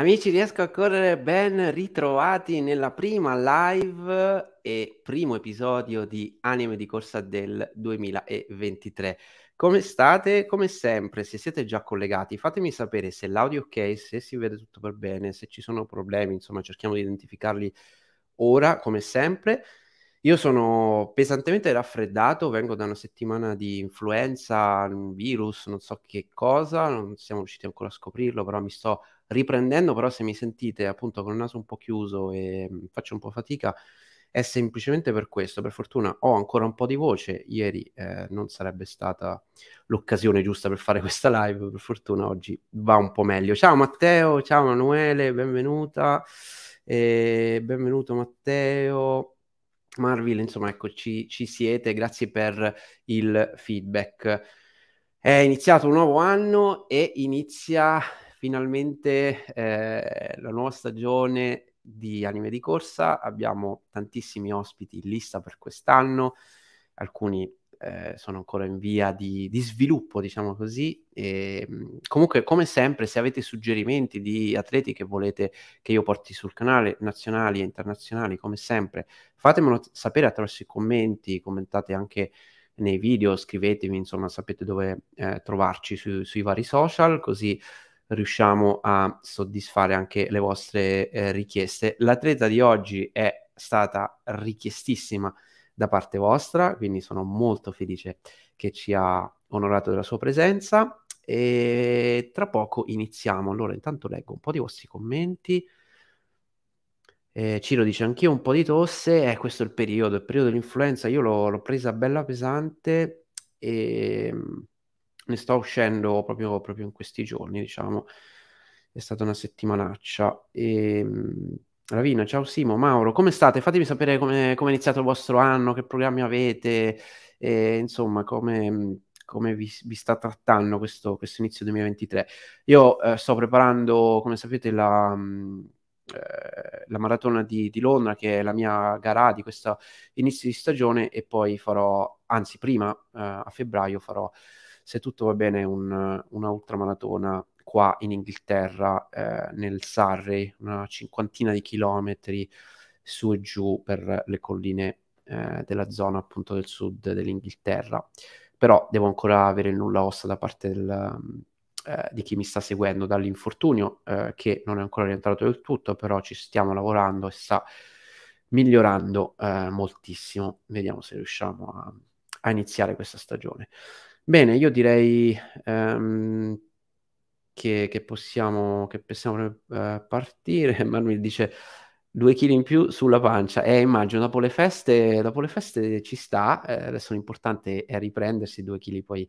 Amici, riesco a correre ben ritrovati nella prima live e primo episodio di Anime di Corsa del 2023. Come state? Come sempre, se siete già collegati, fatemi sapere se l'audio è ok, se si vede tutto per bene, se ci sono problemi, insomma, cerchiamo di identificarli ora, come sempre. Io sono pesantemente raffreddato, vengo da una settimana di influenza, virus, non so che cosa, non siamo riusciti ancora a scoprirlo, però mi sto riprendendo, però se mi sentite appunto con il naso un po' chiuso e mm, faccio un po' fatica, è semplicemente per questo. Per fortuna ho ancora un po' di voce, ieri eh, non sarebbe stata l'occasione giusta per fare questa live, per fortuna oggi va un po' meglio. Ciao Matteo, ciao Emanuele, benvenuta, e benvenuto Matteo. Marvel, insomma, ecco, ci, ci siete, grazie per il feedback. È iniziato un nuovo anno e inizia finalmente eh, la nuova stagione di anime di corsa. Abbiamo tantissimi ospiti in lista per quest'anno, alcuni eh, sono ancora in via di, di sviluppo, diciamo così. E, mm, comunque, come sempre, se avete suggerimenti di atleti che volete che io porti sul canale, nazionali e internazionali, come sempre, fatemelo sapere attraverso i commenti, commentate anche nei video, scrivetemi, insomma, sapete dove eh, trovarci su, sui vari social, così riusciamo a soddisfare anche le vostre eh, richieste. L'atleta di oggi è stata richiestissima da parte vostra, quindi sono molto felice che ci ha onorato della sua presenza e tra poco iniziamo. Allora, intanto leggo un po' di vostri commenti. Eh, Ciro dice anch'io un po' di tosse, eh, questo è il periodo, il periodo dell'influenza, io l'ho, l'ho presa bella pesante e ne sto uscendo proprio, proprio in questi giorni, diciamo, è stata una settimanaccia. E, Ravina, ciao Simo, Mauro, come state? Fatemi sapere come, come è iniziato il vostro anno, che programmi avete, e, insomma, come, come vi, vi, sta trattando questo, questo, inizio 2023. Io eh, sto preparando, come sapete, la, mm, eh, la maratona di, di, Londra, che è la mia gara di questo inizio di stagione, e poi farò, anzi prima, eh, a febbraio, farò, se tutto va bene, un, una ultramaratona qua in Inghilterra, eh, nel Surrey, una cinquantina di chilometri su e giù per le colline eh, della zona appunto del sud dell'Inghilterra. Però devo ancora avere il nulla ossa da parte del, eh, di chi mi sta seguendo dall'infortunio, eh, che non è ancora rientrato del tutto, però ci stiamo lavorando e sta migliorando eh, moltissimo. Vediamo se riusciamo a, a, iniziare questa stagione. Bene, io direi um, che, che, possiamo, che possiamo uh, partire. Manuel dice due chili in più sulla pancia. Eh, immagino dopo le feste, dopo le feste ci sta. Eh, adesso l'importante è riprendersi. Due chili poi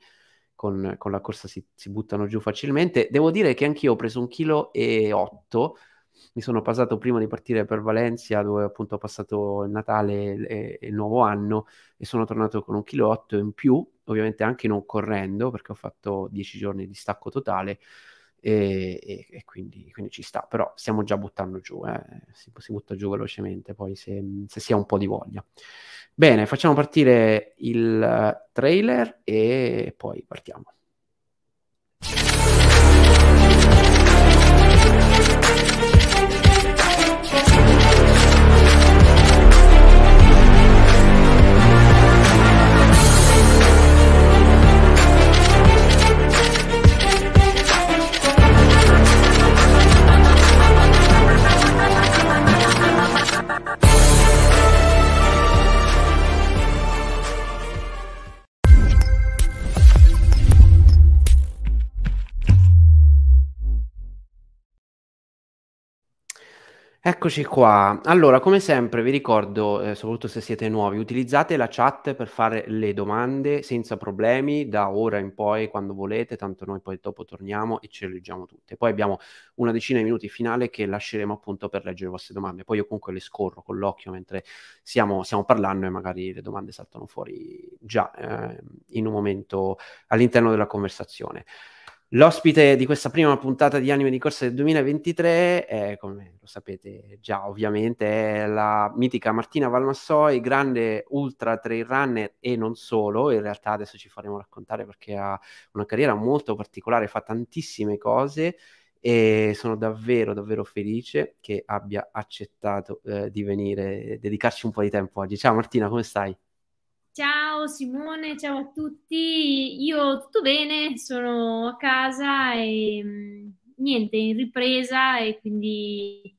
con, con, la corsa si, si, buttano giù facilmente. Devo dire che anch'io ho preso un chilo e otto. Mi sono passato prima di partire per Valencia, dove appunto ho passato il Natale e il nuovo anno, e sono tornato con un chilo e otto in più, ovviamente anche non correndo, perché ho fatto dieci giorni di stacco totale e, e, e quindi, quindi, ci sta, però stiamo già buttando giù, eh. si, si, butta giù velocemente poi se, se, si ha un po' di voglia. Bene, facciamo partire il trailer e poi partiamo. Eccoci qua. Allora, come sempre vi ricordo, eh, soprattutto se siete nuovi, utilizzate la chat per fare le domande senza problemi da ora in poi, quando volete, tanto noi poi dopo torniamo e ce le leggiamo tutte. Poi abbiamo una decina di minuti finale che lasceremo appunto per leggere le vostre domande. Poi io comunque le scorro con l'occhio mentre stiamo, stiamo parlando e magari le domande saltano fuori già eh, in un momento all'interno della conversazione. L'ospite di questa prima puntata di Anime di Corsa del 2023 è, come lo sapete già ovviamente, è la mitica Martina Valmassoi, grande ultra trail runner e non solo, in realtà adesso ci faremo raccontare perché ha una carriera molto particolare, fa tantissime cose e sono davvero davvero felice che abbia accettato eh, di venire, dedicarci un po' di tempo oggi. Ciao Martina, come stai? Ciao Simone, ciao a tutti. Io tutto bene, sono a casa e mm, niente, in ripresa e quindi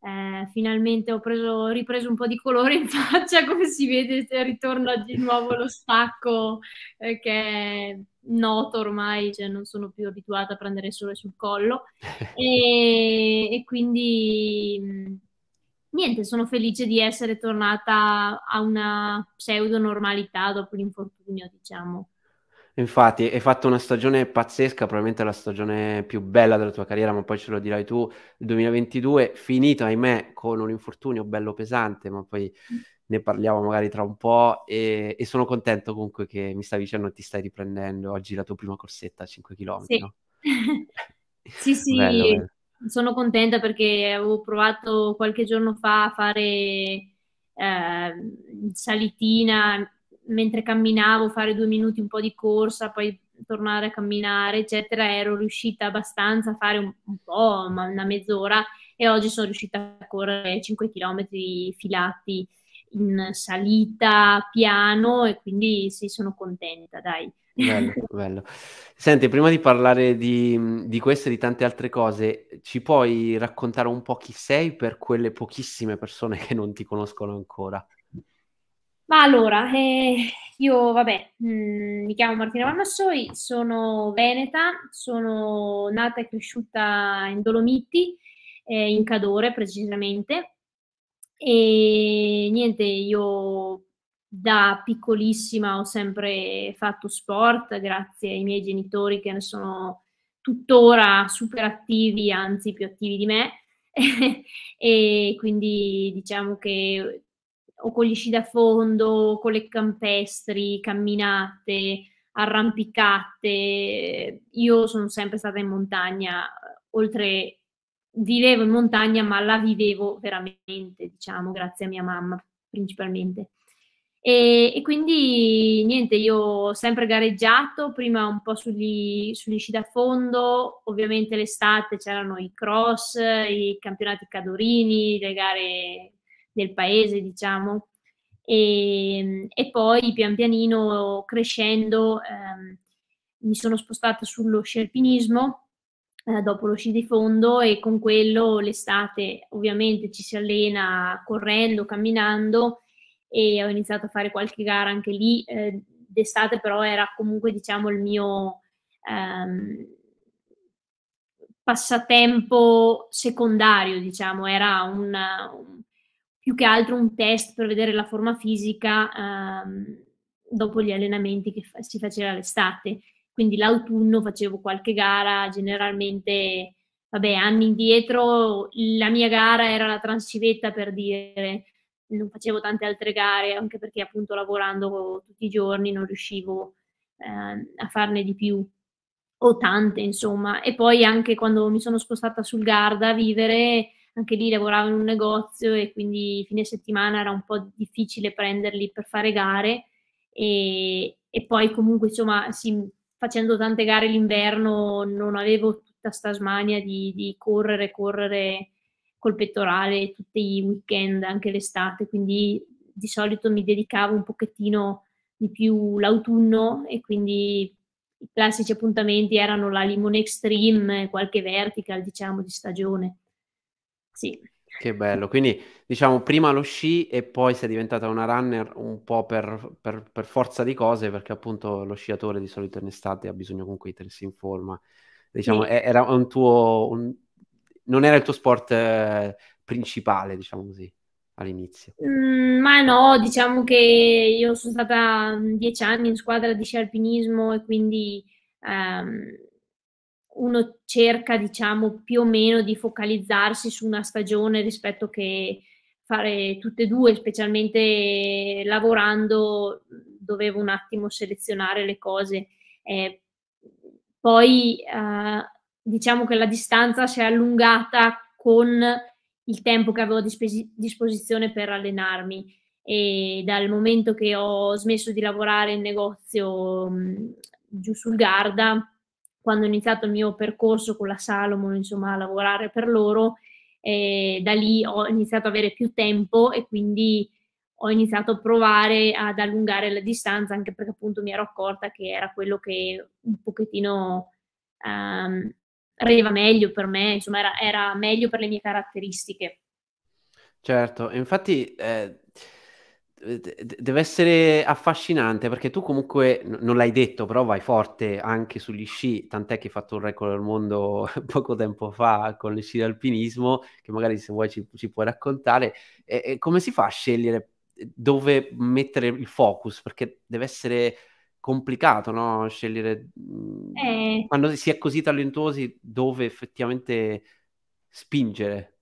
eh, finalmente ho preso, ripreso un po' di colore in faccia, come si vede, ritorna di nuovo lo stacco eh, che è noto ormai, cioè non sono più abituata a prendere sole sul collo e, e quindi niente, sono felice di essere tornata a una pseudo normalità dopo l'infortunio, diciamo. Infatti, hai fatto una stagione pazzesca, probabilmente la stagione più bella della tua carriera, ma poi ce lo dirai tu, il 2022, finito, ahimè, con un infortunio bello pesante, ma poi ne parliamo magari tra un po' e, e sono contento comunque che mi stavi dicendo ti stai riprendendo oggi la tua prima corsetta a 5 km, sì. no? sì, sì, bello, bello. Sono contenta perché avevo provato qualche giorno fa a fare eh, salitina mentre camminavo, fare due minuti un po' di corsa, poi tornare a camminare, eccetera, ero riuscita abbastanza a fare un, un po', una mezz'ora, e oggi sono riuscita a correre 5 km filati in salita, piano, e quindi sì, sono contenta, dai. Bello, bello. Senti, prima di parlare di, di queste e di tante altre cose, ci puoi raccontare un po' chi sei per quelle pochissime persone che non ti conoscono ancora? Ma allora, eh, io vabbè, mh, mm, mi chiamo Martina Valmassoi, sono veneta, sono nata e cresciuta in Dolomiti, eh, in Cadore precisamente, e niente, io da piccolissima ho sempre fatto sport, grazie ai miei genitori che ne sono tuttora super attivi, anzi più attivi di me, e quindi diciamo che o con gli sci da fondo, con le campestri, camminate, arrampicate. Io sono sempre stata in montagna, oltre vivevo in montagna, ma la vivevo veramente, diciamo, grazie a mia mamma principalmente. E, e, quindi niente, io ho sempre gareggiato, prima un po' sugli, sugli sci da fondo, ovviamente l'estate c'erano i cross, i campionati cadorini, le gare del paese, diciamo. E, e poi pian pianino crescendo ehm, mi sono spostata sullo sci alpinismo eh, dopo lo sci di fondo e con quello l'estate ovviamente ci si allena correndo, camminando e ho iniziato a fare qualche gara anche lì. Eh, d'estate però era comunque diciamo il mio ehm, passatempo secondario, diciamo, era un, un più che altro un test per vedere la forma fisica ehm, dopo gli allenamenti che fa- si faceva l'estate. Quindi l'autunno facevo qualche gara, generalmente, vabbè, anni indietro la mia gara era la Transcivetta per dire, non facevo tante altre gare, anche perché appunto lavorando tutti i giorni non riuscivo eh, a farne di più o tante, insomma. E poi anche quando mi sono spostata sul Garda a vivere, anche lì lavoravo in un negozio e quindi fine settimana era un po' difficile prenderli per fare gare e, e poi comunque insomma sì, facendo tante gare l'inverno non avevo tutta sta smania di, di correre, correre col pettorale tutti i weekend, anche l'estate, quindi di solito mi dedicavo un pochettino di più l'autunno e quindi i classici appuntamenti erano la Limone Extreme, qualche vertical diciamo di stagione. Sì. Che bello, quindi diciamo prima lo sci e poi sei diventata una runner un po' per, per, per forza di cose, perché appunto lo sciatore di solito in estate ha bisogno comunque di tenersi in forma. Diciamo, sì. era un tuo, un... non era il tuo sport eh, principale, diciamo così, all'inizio. Mm, ma no, diciamo che io sono stata dieci anni in squadra di sci alpinismo e quindi... Um, uno cerca, diciamo, più o meno di focalizzarsi su una stagione rispetto che fare tutte e due, specialmente lavorando, dovevo un attimo selezionare le cose. Eh, poi eh, diciamo che la distanza si è allungata con il tempo che avevo a dispos- disposizione per allenarmi. E dal momento che ho smesso di lavorare in negozio mh, giù sul Garda quando ho iniziato il mio percorso con la Salomon, insomma, a lavorare per loro, e da lì ho iniziato ad avere più tempo e quindi ho iniziato a provare ad allungare la distanza, anche perché appunto mi ero accorta che era quello che un pochettino um, rendeva meglio per me, insomma, era, era meglio per le mie caratteristiche. Certo, infatti eh, deve essere affascinante perché tu comunque non l'hai detto, però vai forte anche sugli sci, tant'è che hai fatto un record del mondo poco tempo fa con le sci d'alpinismo, che magari se vuoi ci, ci puoi raccontare. E, e come si fa a scegliere dove mettere il focus? Perché deve essere complicato, no? Scegliere mm, eh. quando si è così talentuosi dove effettivamente spingere.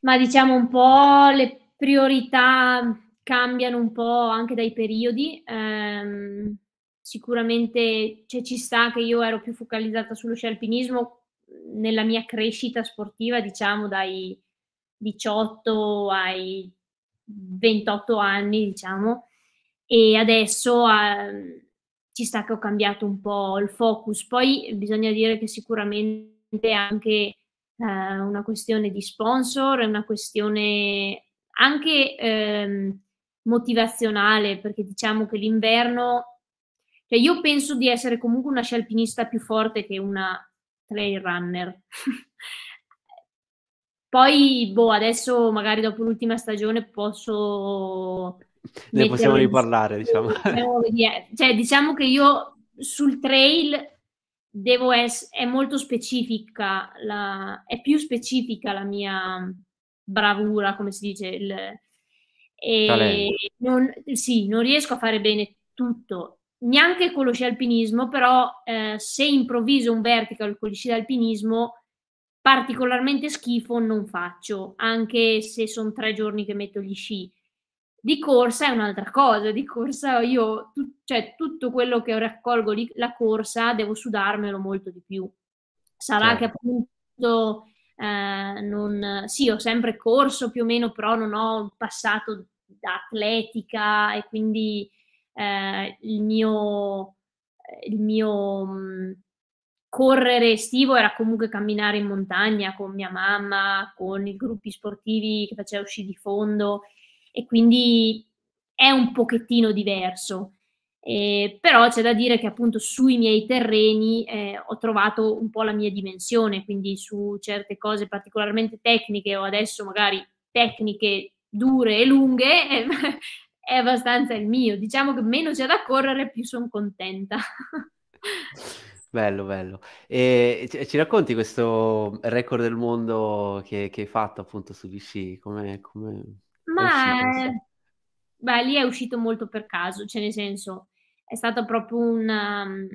Ma diciamo un po' le priorità cambiano un po' anche dai periodi. Um, sicuramente cioè, ci sta che io ero più focalizzata sullo sci alpinismo nella mia crescita sportiva, diciamo dai 18 ai 28 anni, diciamo, e adesso uh, ci sta che ho cambiato un po' il focus. Poi bisogna dire che sicuramente anche eh, una questione di sponsor, è una questione anche ehm, motivazionale, perché diciamo che l'inverno, cioè io penso di essere comunque una scialpinista più forte che una trail runner. Poi, boh, adesso magari dopo l'ultima stagione posso... Ne possiamo riparlare, diciamo. Cioè, diciamo che io sul trail devo essere, è molto specifica, la, è più specifica la mia bravura, come si dice, il, e non, sì, non riesco a fare bene tutto, neanche con lo sci alpinismo, però eh, se improvviso un vertical con gli sci alpinismo, particolarmente schifo non faccio, anche se sono tre giorni che metto gli sci. Di corsa è un'altra cosa, di corsa io, tu, cioè tutto quello che raccolgo lì, la corsa, devo sudarmelo molto di più. Sarà certo. che appunto eh, non, sì, ho sempre corso più o meno, però non ho passato da atletica e quindi eh, il mio, il mio mh, mm, correre estivo era comunque camminare in montagna con mia mamma, con i gruppi sportivi che facevo sci di fondo e quindi è un pochettino diverso. Eh, però c'è da dire che appunto sui miei terreni eh, ho trovato un po' la mia dimensione, quindi su certe cose particolarmente tecniche o adesso magari tecniche dure e lunghe eh, è abbastanza il mio. Diciamo che meno c'è da correre, più sono contenta. Bello, bello. E ci racconti questo record del mondo che, che hai fatto appunto sugli sci? Come, come Ma beh, lì è uscito molto per caso, cioè nel senso è stato proprio un, um,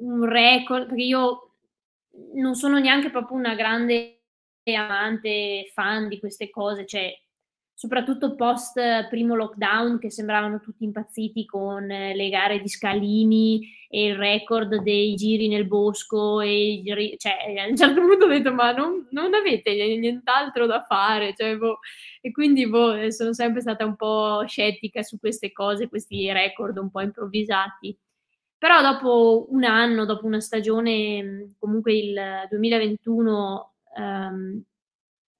un record, perché io non sono neanche proprio una grande amante fan di queste cose, cioè soprattutto post primo lockdown che sembravano tutti impazziti con le gare di scalini e il record dei giri nel bosco e giri, cioè a un certo punto ho detto ma non, non avete nient'altro da fare cioè, boh. e quindi boh, sono sempre stata un po' scettica su queste cose questi record un po' improvvisati però dopo un anno dopo una stagione comunque il 2021 ehm,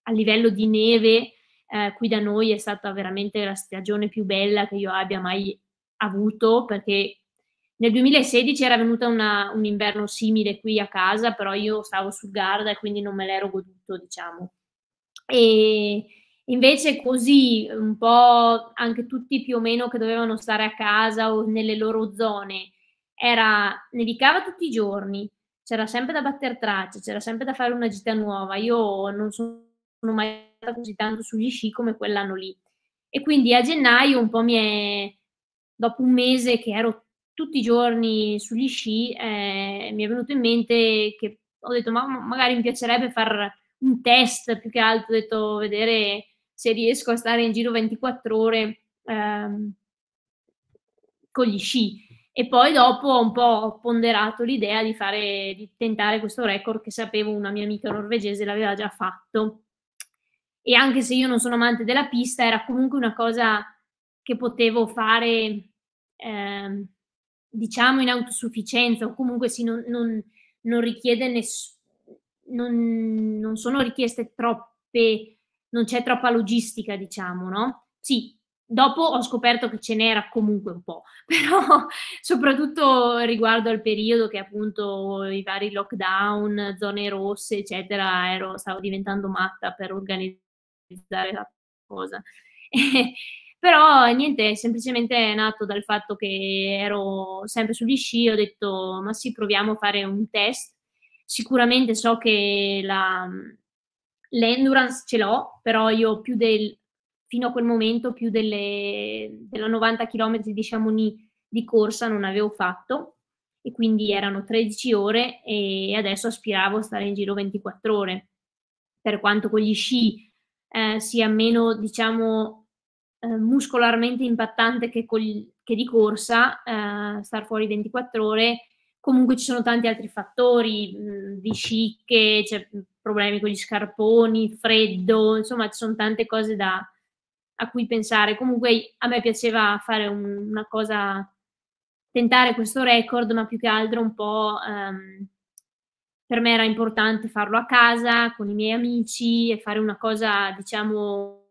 a livello di neve eh, qui da noi è stata veramente la stagione più bella che io abbia mai avuto perché nel 2016 era venuta una, un inverno simile qui a casa, però io stavo sul Garda e quindi non me l'ero goduto, diciamo. E invece così, un po' anche tutti più o meno che dovevano stare a casa o nelle loro zone, era, nevicava tutti i giorni, c'era sempre da battere traccia, c'era sempre da fare una gita nuova. Io non sono mai così tanto sugli sci come quell'anno lì. E quindi a gennaio un po' mi è, dopo un mese che ero tutti i giorni sugli sci, eh, mi è venuto in mente che ho detto ma magari mi piacerebbe fare un test più che altro, ho detto vedere se riesco a stare in giro 24 ore ehm, con gli sci. E poi dopo ho un po' ponderato l'idea di fare, di tentare questo record che sapevo una mia amica norvegese l'aveva già fatto e anche se io non sono amante della pista, era comunque una cosa che potevo fare eh, diciamo in autosufficienza o comunque sì, non, non, non richiede nessuno, non, non sono richieste troppe, non c'è troppa logistica, diciamo, no? Sì, Dopo ho scoperto che ce n'era comunque un po', però soprattutto riguardo al periodo che appunto i vari lockdown, zone rosse, eccetera, ero, stavo diventando matta per organizzare la cosa. però niente, semplicemente è nato dal fatto che ero sempre sugli sci, ho detto ma sì, proviamo a fare un test. Sicuramente so che la, l'endurance ce l'ho, però io più del fino a quel momento più delle, della 90 km di Chamonix di corsa non avevo fatto e quindi erano 13 ore e adesso aspiravo a stare in giro 24 ore. Per quanto con gli sci eh, sia meno, diciamo, eh, muscolarmente impattante che, col, che di corsa, eh, star fuori 24 ore, comunque ci sono tanti altri fattori, mh, di scicche, c'è problemi con gli scarponi, freddo, insomma ci sono tante cose da, a cui pensare. Comunque a me piaceva fare un, una cosa, tentare questo record, ma più che altro un po' um, per me era importante farlo a casa con i miei amici e fare una cosa, diciamo,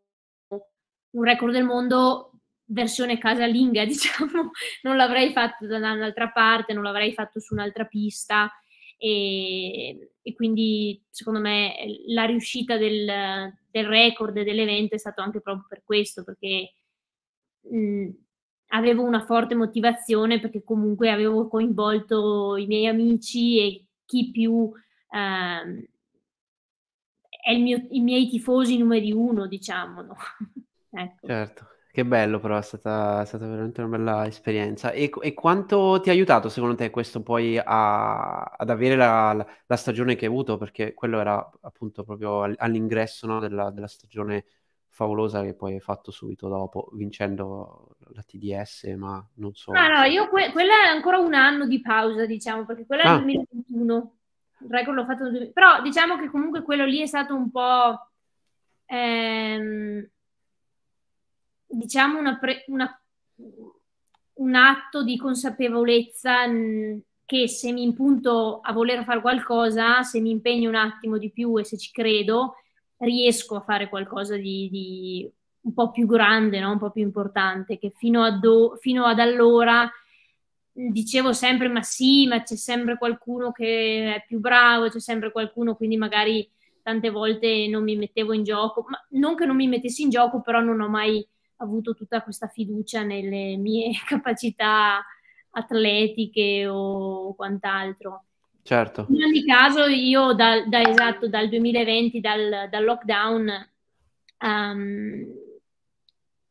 un record del mondo versione casalinga, diciamo, non l'avrei fatto da un'altra parte, non l'avrei fatto su un'altra pista. E, e quindi secondo me la riuscita del, del record dell'evento è stato anche proprio per questo, perché mh, avevo una forte motivazione perché comunque avevo coinvolto i miei amici e chi più ehm, è mio, i miei tifosi numeri uno, diciamo. No? ecco. Certo. Che bello però, è stata, è stata veramente una bella esperienza. E, e quanto ti ha aiutato secondo te questo poi a- ad avere la, la- la stagione che hai avuto? Perché quello era appunto proprio all'ingresso, no, della, della stagione favolosa che poi hai fatto subito dopo, vincendo la TDS, ma non solo. Ah, no, io que- quella è ancora un anno di pausa, diciamo, perché quella è il 2021. Il record l'ho fatto nel 2000. Però diciamo che comunque quello lì è stato un po'... ehm, diciamo, una pre- una, un atto di consapevolezza che se mi impunto a voler fare qualcosa, se mi impegno un attimo di più e se ci credo, riesco a fare qualcosa di, di un po' più grande, no? un po' più importante, che fino, do- fino ad allora dicevo sempre ma sì, ma c'è sempre qualcuno che è più bravo, c'è sempre qualcuno, quindi magari tante volte non mi mettevo in gioco, ma non che non mi mettessi in gioco, però non ho mai avuto tutta questa fiducia nelle mie capacità atletiche o quant'altro. Certo. In ogni caso, io da, da esatto dal 2020, dal, dal lockdown, um,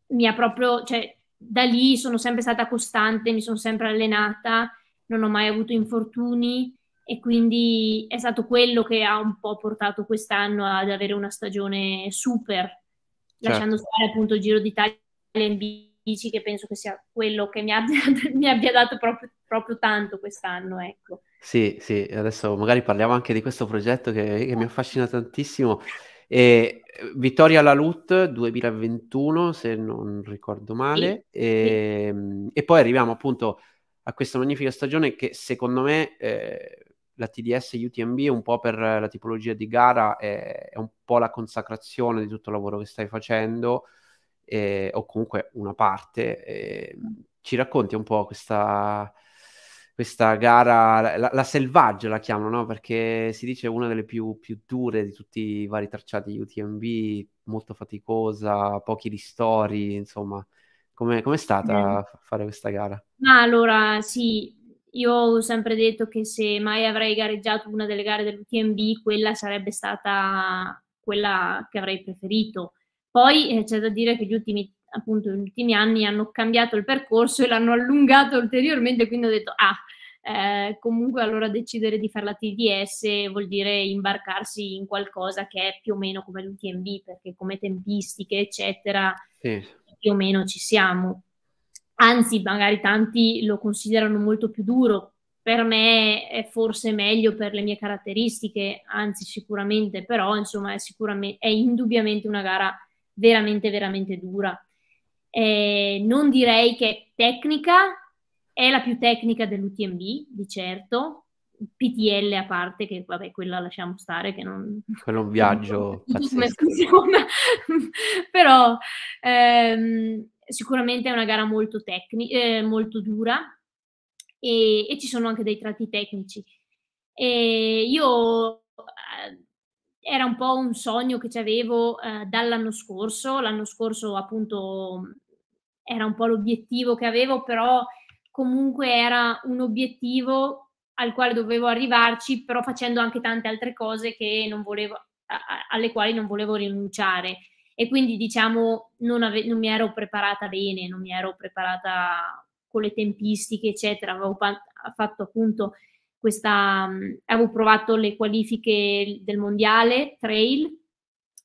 mi ha proprio, cioè, da lì sono sempre stata costante, mi sono sempre allenata, non ho mai avuto infortuni e quindi è stato quello che ha un po' portato quest'anno ad avere una stagione super certo. lasciando stare appunto il Giro d'Italia in bici, che penso che sia quello che mi abbia, mi abbia dato proprio, proprio, tanto quest'anno. Ecco. Sì, sì, adesso magari parliamo anche di questo progetto che, che mi affascina tantissimo. E, Vittoria Lalut 2021, se non ricordo male, sì, e, sì. Ehm, e, poi arriviamo appunto a questa magnifica stagione che secondo me eh, la TDS UTMB un po' per la tipologia di gara è, è, un po' la consacrazione di tutto il lavoro che stai facendo eh, o comunque una parte. Eh, ci racconti un po' questa, questa gara, la, la, selvaggia la chiamano, no? perché si dice una delle più, più dure di tutti i vari tracciati UTMB, molto faticosa, pochi ristori, insomma. Come è stata eh. fare questa gara? Ma allora, sì, io ho sempre detto che se mai avrei gareggiato una delle gare dell'UTMB, quella sarebbe stata quella che avrei preferito. Poi eh, c'è da dire che gli ultimi, appunto, gli ultimi anni hanno cambiato il percorso e l'hanno allungato ulteriormente, quindi ho detto, ah, eh, comunque allora decidere di fare la TDS vuol dire imbarcarsi in qualcosa che è più o meno come l'UTMB, perché come tempistiche, eccetera, sì. più o meno ci siamo anzi magari tanti lo considerano molto più duro, per me è forse meglio per le mie caratteristiche, anzi sicuramente, però insomma è, sicuramente, è indubbiamente una gara veramente, veramente dura. Eh, non direi che è tecnica, è la più tecnica dell'UTMB, di certo, PTL a parte, che vabbè, quella lasciamo stare, che non... Quello è un viaggio non come funziona, però ehm, sicuramente è una gara molto tecnica, eh, molto dura e, e, ci sono anche dei tratti tecnici. E io eh, era un po' un sogno che avevo eh, dall'anno scorso, l'anno scorso appunto era un po' l'obiettivo che avevo, però comunque era un obiettivo al quale dovevo arrivarci, però facendo anche tante altre cose volevo, a, alle quali non volevo rinunciare. E quindi diciamo non, ave- non, mi ero preparata bene, non mi ero preparata con le tempistiche, eccetera. Avevo pa- fatto appunto questa, mh, avevo provato le qualifiche del mondiale trail,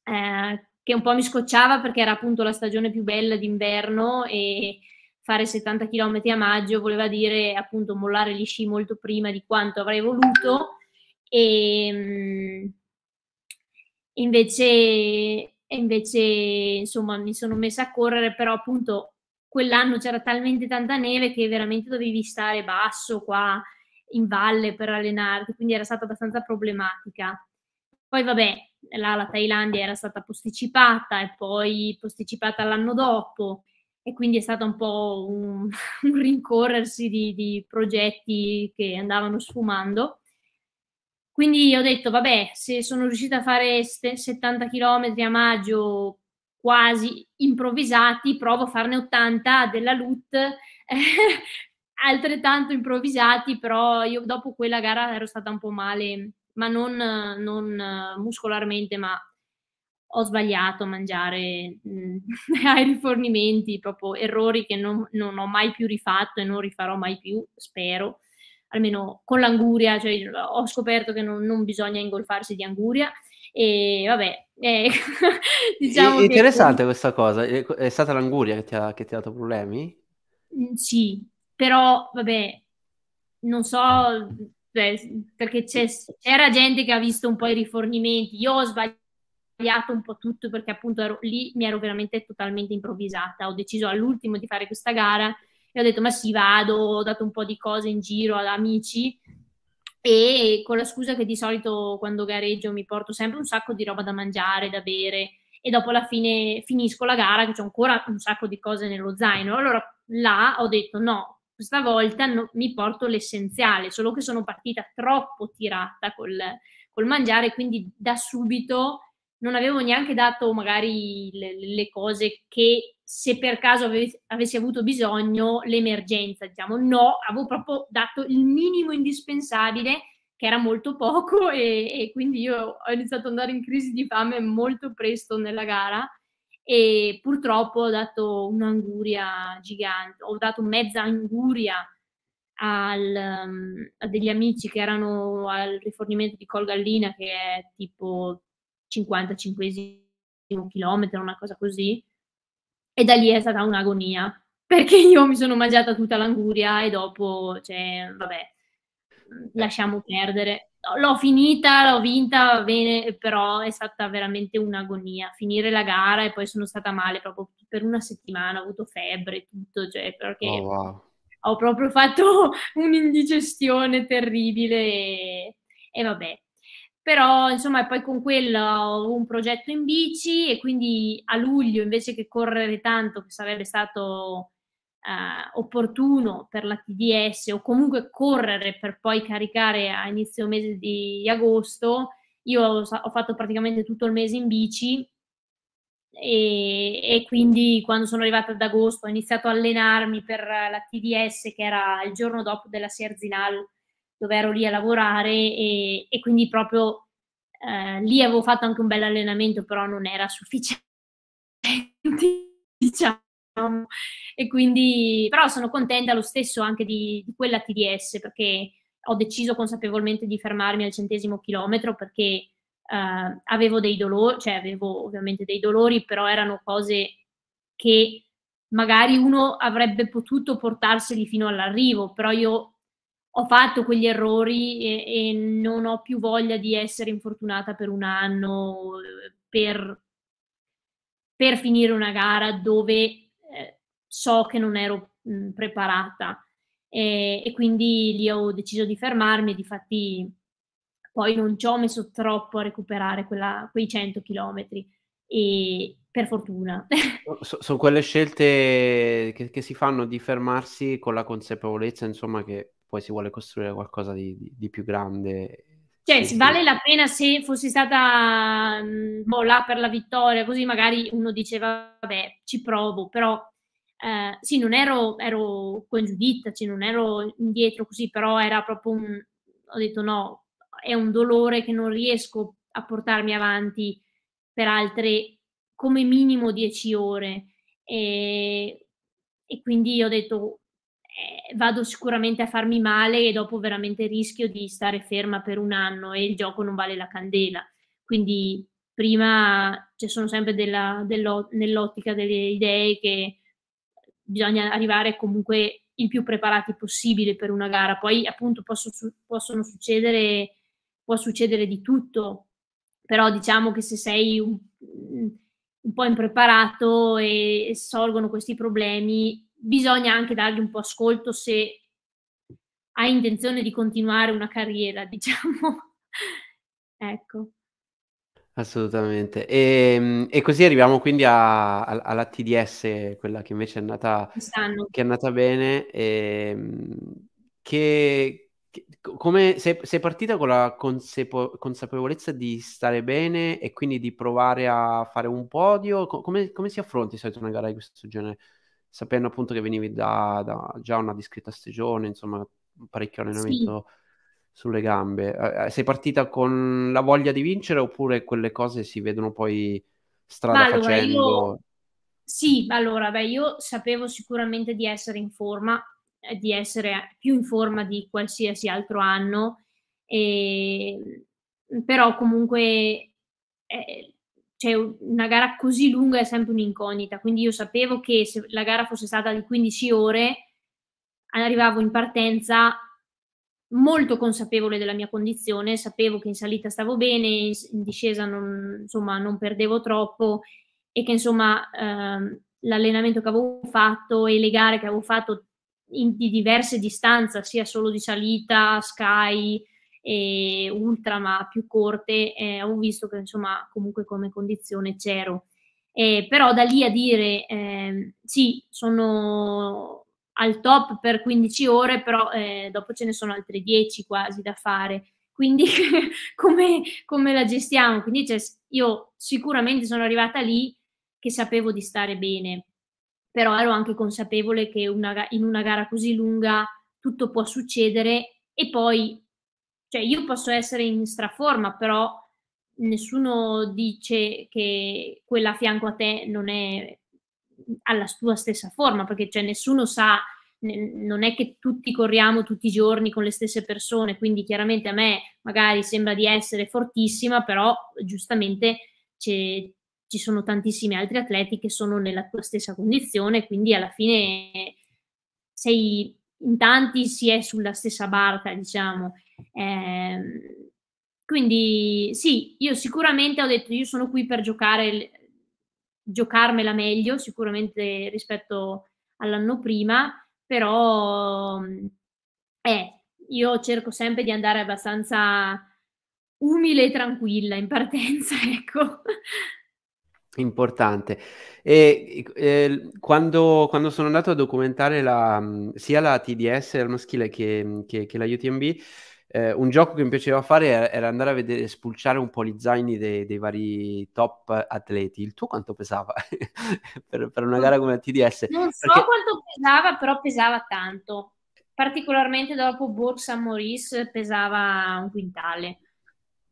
eh, che un po' mi scocciava perché era appunto la stagione più bella d'inverno e fare 70 km a maggio voleva dire appunto mollare gli sci molto prima di quanto avrei voluto e mm, invece, invece insomma mi sono messa a correre però appunto quell'anno c'era talmente tanta neve che veramente dovevi stare basso qua in valle per allenarti quindi era stata abbastanza problematica poi vabbè la, la Thailandia era stata posticipata e poi posticipata l'anno dopo e quindi è stato un po' un, un rincorrersi di, di, progetti che andavano sfumando. Quindi ho detto, vabbè, se sono riuscita a fare 70 km a maggio quasi improvvisati, provo a farne 80 della LUT, eh, altrettanto improvvisati, però io dopo quella gara ero stata un po' male, ma non, non muscolarmente, ma ho sbagliato a mangiare mh, mm, ai rifornimenti, proprio errori che non, non, ho mai più rifatto e non rifarò mai più, spero, almeno con l'anguria, cioè ho scoperto che non, non bisogna ingolfarsi di anguria e vabbè, eh, diciamo è, interessante che... questa cosa, è stata l'anguria che ti ha, che ti ha dato problemi? Mm, sì, però vabbè, non so, beh, perché c'era gente che ha visto un po' i rifornimenti, io ho sbagliato un po' tutto perché appunto ero, lì mi ero veramente totalmente improvvisata. Ho deciso all'ultimo di fare questa gara e ho detto ma sì vado, ho dato un po' di cose in giro ad amici e con la scusa che di solito quando gareggio mi porto sempre un sacco di roba da mangiare, da bere e dopo alla fine finisco la gara che c'è ancora un sacco di cose nello zaino. Allora là ho detto no, questa volta no, mi porto l'essenziale, solo che sono partita troppo tirata col, col mangiare, quindi da subito non avevo neanche dato magari le, le cose che se per caso avevi, avessi avuto bisogno, l'emergenza, diciamo, no, avevo proprio dato il minimo indispensabile, che era molto poco, e, e quindi io ho iniziato ad andare in crisi di fame molto presto nella gara e purtroppo ho dato un'anguria gigante, ho dato mezza anguria al, um, a degli amici che erano al rifornimento di Colgallina, che è tipo 55 chilometro, una cosa così. E da lì è stata un'agonia, perché io mi sono mangiata tutta l'anguria e dopo, cioè, vabbè, lasciamo perdere. L'ho finita, l'ho vinta, va bene, però è stata veramente un'agonia. Finire la gara e poi sono stata male proprio per una settimana, ho avuto febbre e tutto, cioè, perché oh, wow. ho proprio fatto un'indigestione terribile e, e vabbè, però insomma poi con quello ho un progetto in bici e quindi a luglio invece che correre tanto che sarebbe stato eh, opportuno per la TDS o comunque correre per poi caricare a inizio mese di agosto io ho, ho fatto praticamente tutto il mese in bici e, e, quindi quando sono arrivata ad agosto ho iniziato a allenarmi per la TDS che era il giorno dopo della Serzinal dove ero lì a lavorare e, e quindi proprio eh, lì avevo fatto anche un bel allenamento, però non era sufficiente. E quindi, però sono contenta lo stesso anche di, di quella TDS perché ho deciso consapevolmente di fermarmi al centesimo chilometro perché eh, avevo dei dolori, cioè avevo ovviamente dei dolori, però erano cose che magari uno avrebbe potuto portarseli fino all'arrivo, però io ho fatto quegli errori e, e, non ho più voglia di essere infortunata per un anno per, per finire una gara dove eh, so che non ero mh, preparata. e, e quindi lì ho deciso di fermarmi e difatti poi non ci ho messo troppo a recuperare quella, quei 100 chilometri e per fortuna. So, sono quelle scelte che, che, si fanno di fermarsi con la consapevolezza, insomma, che poi si vuole costruire qualcosa di, di, di più grande. Cioè, sì, vale la pena se fossi stata boh, là per la vittoria, così magari uno diceva, vabbè, ci provo, però eh, sì, non ero, ero con Giuditta, cioè non ero indietro così, però era proprio un... ho detto no, è un dolore che non riesco a portarmi avanti per altre come minimo 10 ore e, e quindi ho detto eh, vado sicuramente a farmi male e dopo veramente rischio di stare ferma per un anno e il gioco non vale la candela. Quindi prima ci cioè, sono sempre della, nell'ottica delle idee che bisogna arrivare comunque il più preparati possibile per una gara. Poi appunto posso, possono succedere, può succedere di tutto, però diciamo che se sei un, un po' impreparato e, e sorgono questi problemi, bisogna anche dargli un po' ascolto se hai intenzione di continuare una carriera, diciamo. ecco. Assolutamente. E, ehm, e così arriviamo quindi a, a, alla TDS, quella che invece è andata, che è andata bene. E, ehm, che, che, come sei, sei, partita con la consapevo- consapevolezza di stare bene e quindi di provare a fare un podio? Come, come si affronta di solito una gara di questo genere? Sapendo appunto che venivi da, da già una discreta stagione, insomma, parecchio allenamento. Sì sulle gambe. Eh, eh, sei partita con la voglia di vincere oppure quelle cose si vedono poi strada allora, facendo? Io... Sì, allora, beh, io sapevo sicuramente di essere in forma, eh, di essere più in forma di qualsiasi altro anno, e... però comunque eh, cioè, una gara così lunga è sempre un'incognita, quindi io sapevo che se la gara fosse stata di 15 ore, arrivavo in partenza molto consapevole della mia condizione, sapevo che in salita stavo bene, in discesa non, insomma, non perdevo troppo e che insomma ehm, l'allenamento che avevo fatto e le gare che avevo fatto in, di diverse distanze, sia solo di salita, sky e ultra, ma più corte, eh, avevo visto che insomma comunque come condizione c'ero. Eh, però da lì a dire eh, sì, sono al top per 15 ore, però eh, dopo ce ne sono altre 10 quasi da fare. Quindi come, come, la gestiamo? Quindi cioè, io sicuramente sono arrivata lì che sapevo di stare bene, però ero anche consapevole che una, in una gara così lunga tutto può succedere e poi, cioè io posso essere in straforma, però nessuno dice che quella a fianco a te non è alla tua stessa forma, perché cioè, nessuno sa, non è che tutti corriamo tutti i giorni con le stesse persone, quindi chiaramente a me magari sembra di essere fortissima, però giustamente ci sono tantissimi altri atleti che sono nella tua stessa condizione, quindi alla fine sei in tanti si è sulla stessa barca, diciamo. Eh, quindi sì, io sicuramente ho detto io sono qui per giocare giocarmela meglio sicuramente rispetto all'anno prima, però eh, io cerco sempre di andare abbastanza umile e tranquilla in partenza, ecco. Importante. E eh, quando, quando, sono andato a documentare la, sia la TDS al maschile che, che, che la UTMB, eh, un gioco che mi piaceva fare era andare a vedere, spulciare un po' gli zaini dei, dei vari top atleti. Il tuo quanto pesava per, per, una gara come la TDS? Non so Perché... quanto pesava, però pesava tanto. Particolarmente dopo Bourg Saint Maurice pesava un quintale.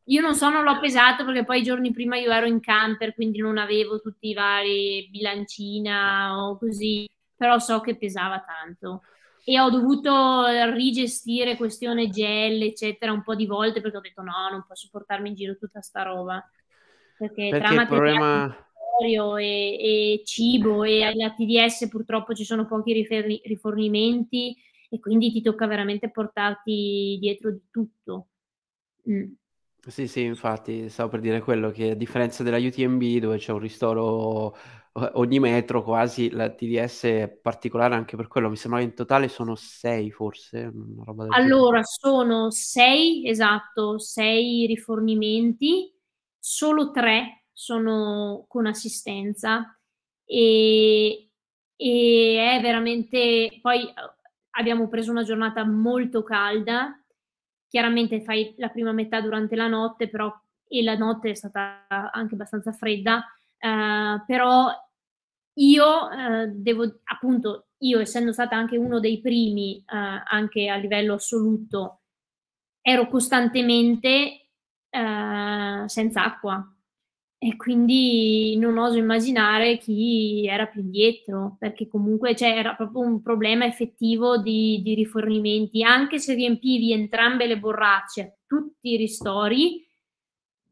Io non so, non l'ho pesato perché poi i giorni prima io ero in camper, quindi non avevo tutti i vari bilancina o così, però so che pesava tanto e ho dovuto rigestire questione gel, eccetera, un po' di volte perché ho detto no, non posso portarmi in giro tutta sta roba. Perché, perché tra materiale problema... e, e, cibo e alla TDS purtroppo ci sono pochi riferri- rifornimenti e quindi ti tocca veramente portarti dietro di tutto. Mm. Sì, sì, infatti stavo per dire quello che a differenza della UTMB dove c'è un ristoro ogni metro quasi, la TDS è particolare anche per quello, mi sembra che in totale sono sei forse, Allora, genere. sono sei, esatto, sei rifornimenti, solo tre sono con assistenza e, e è veramente, poi abbiamo preso una giornata molto calda, chiaramente fai la prima metà durante la notte, però e la notte è stata anche abbastanza fredda, eh, però io eh, devo appunto, io essendo stata anche uno dei primi, eh, anche a livello assoluto, ero costantemente eh, senza acqua e quindi non oso immaginare chi era più indietro, perché comunque c'era cioè, proprio un problema effettivo di, di, rifornimenti, anche se riempivi entrambe le borracce, tutti i ristori,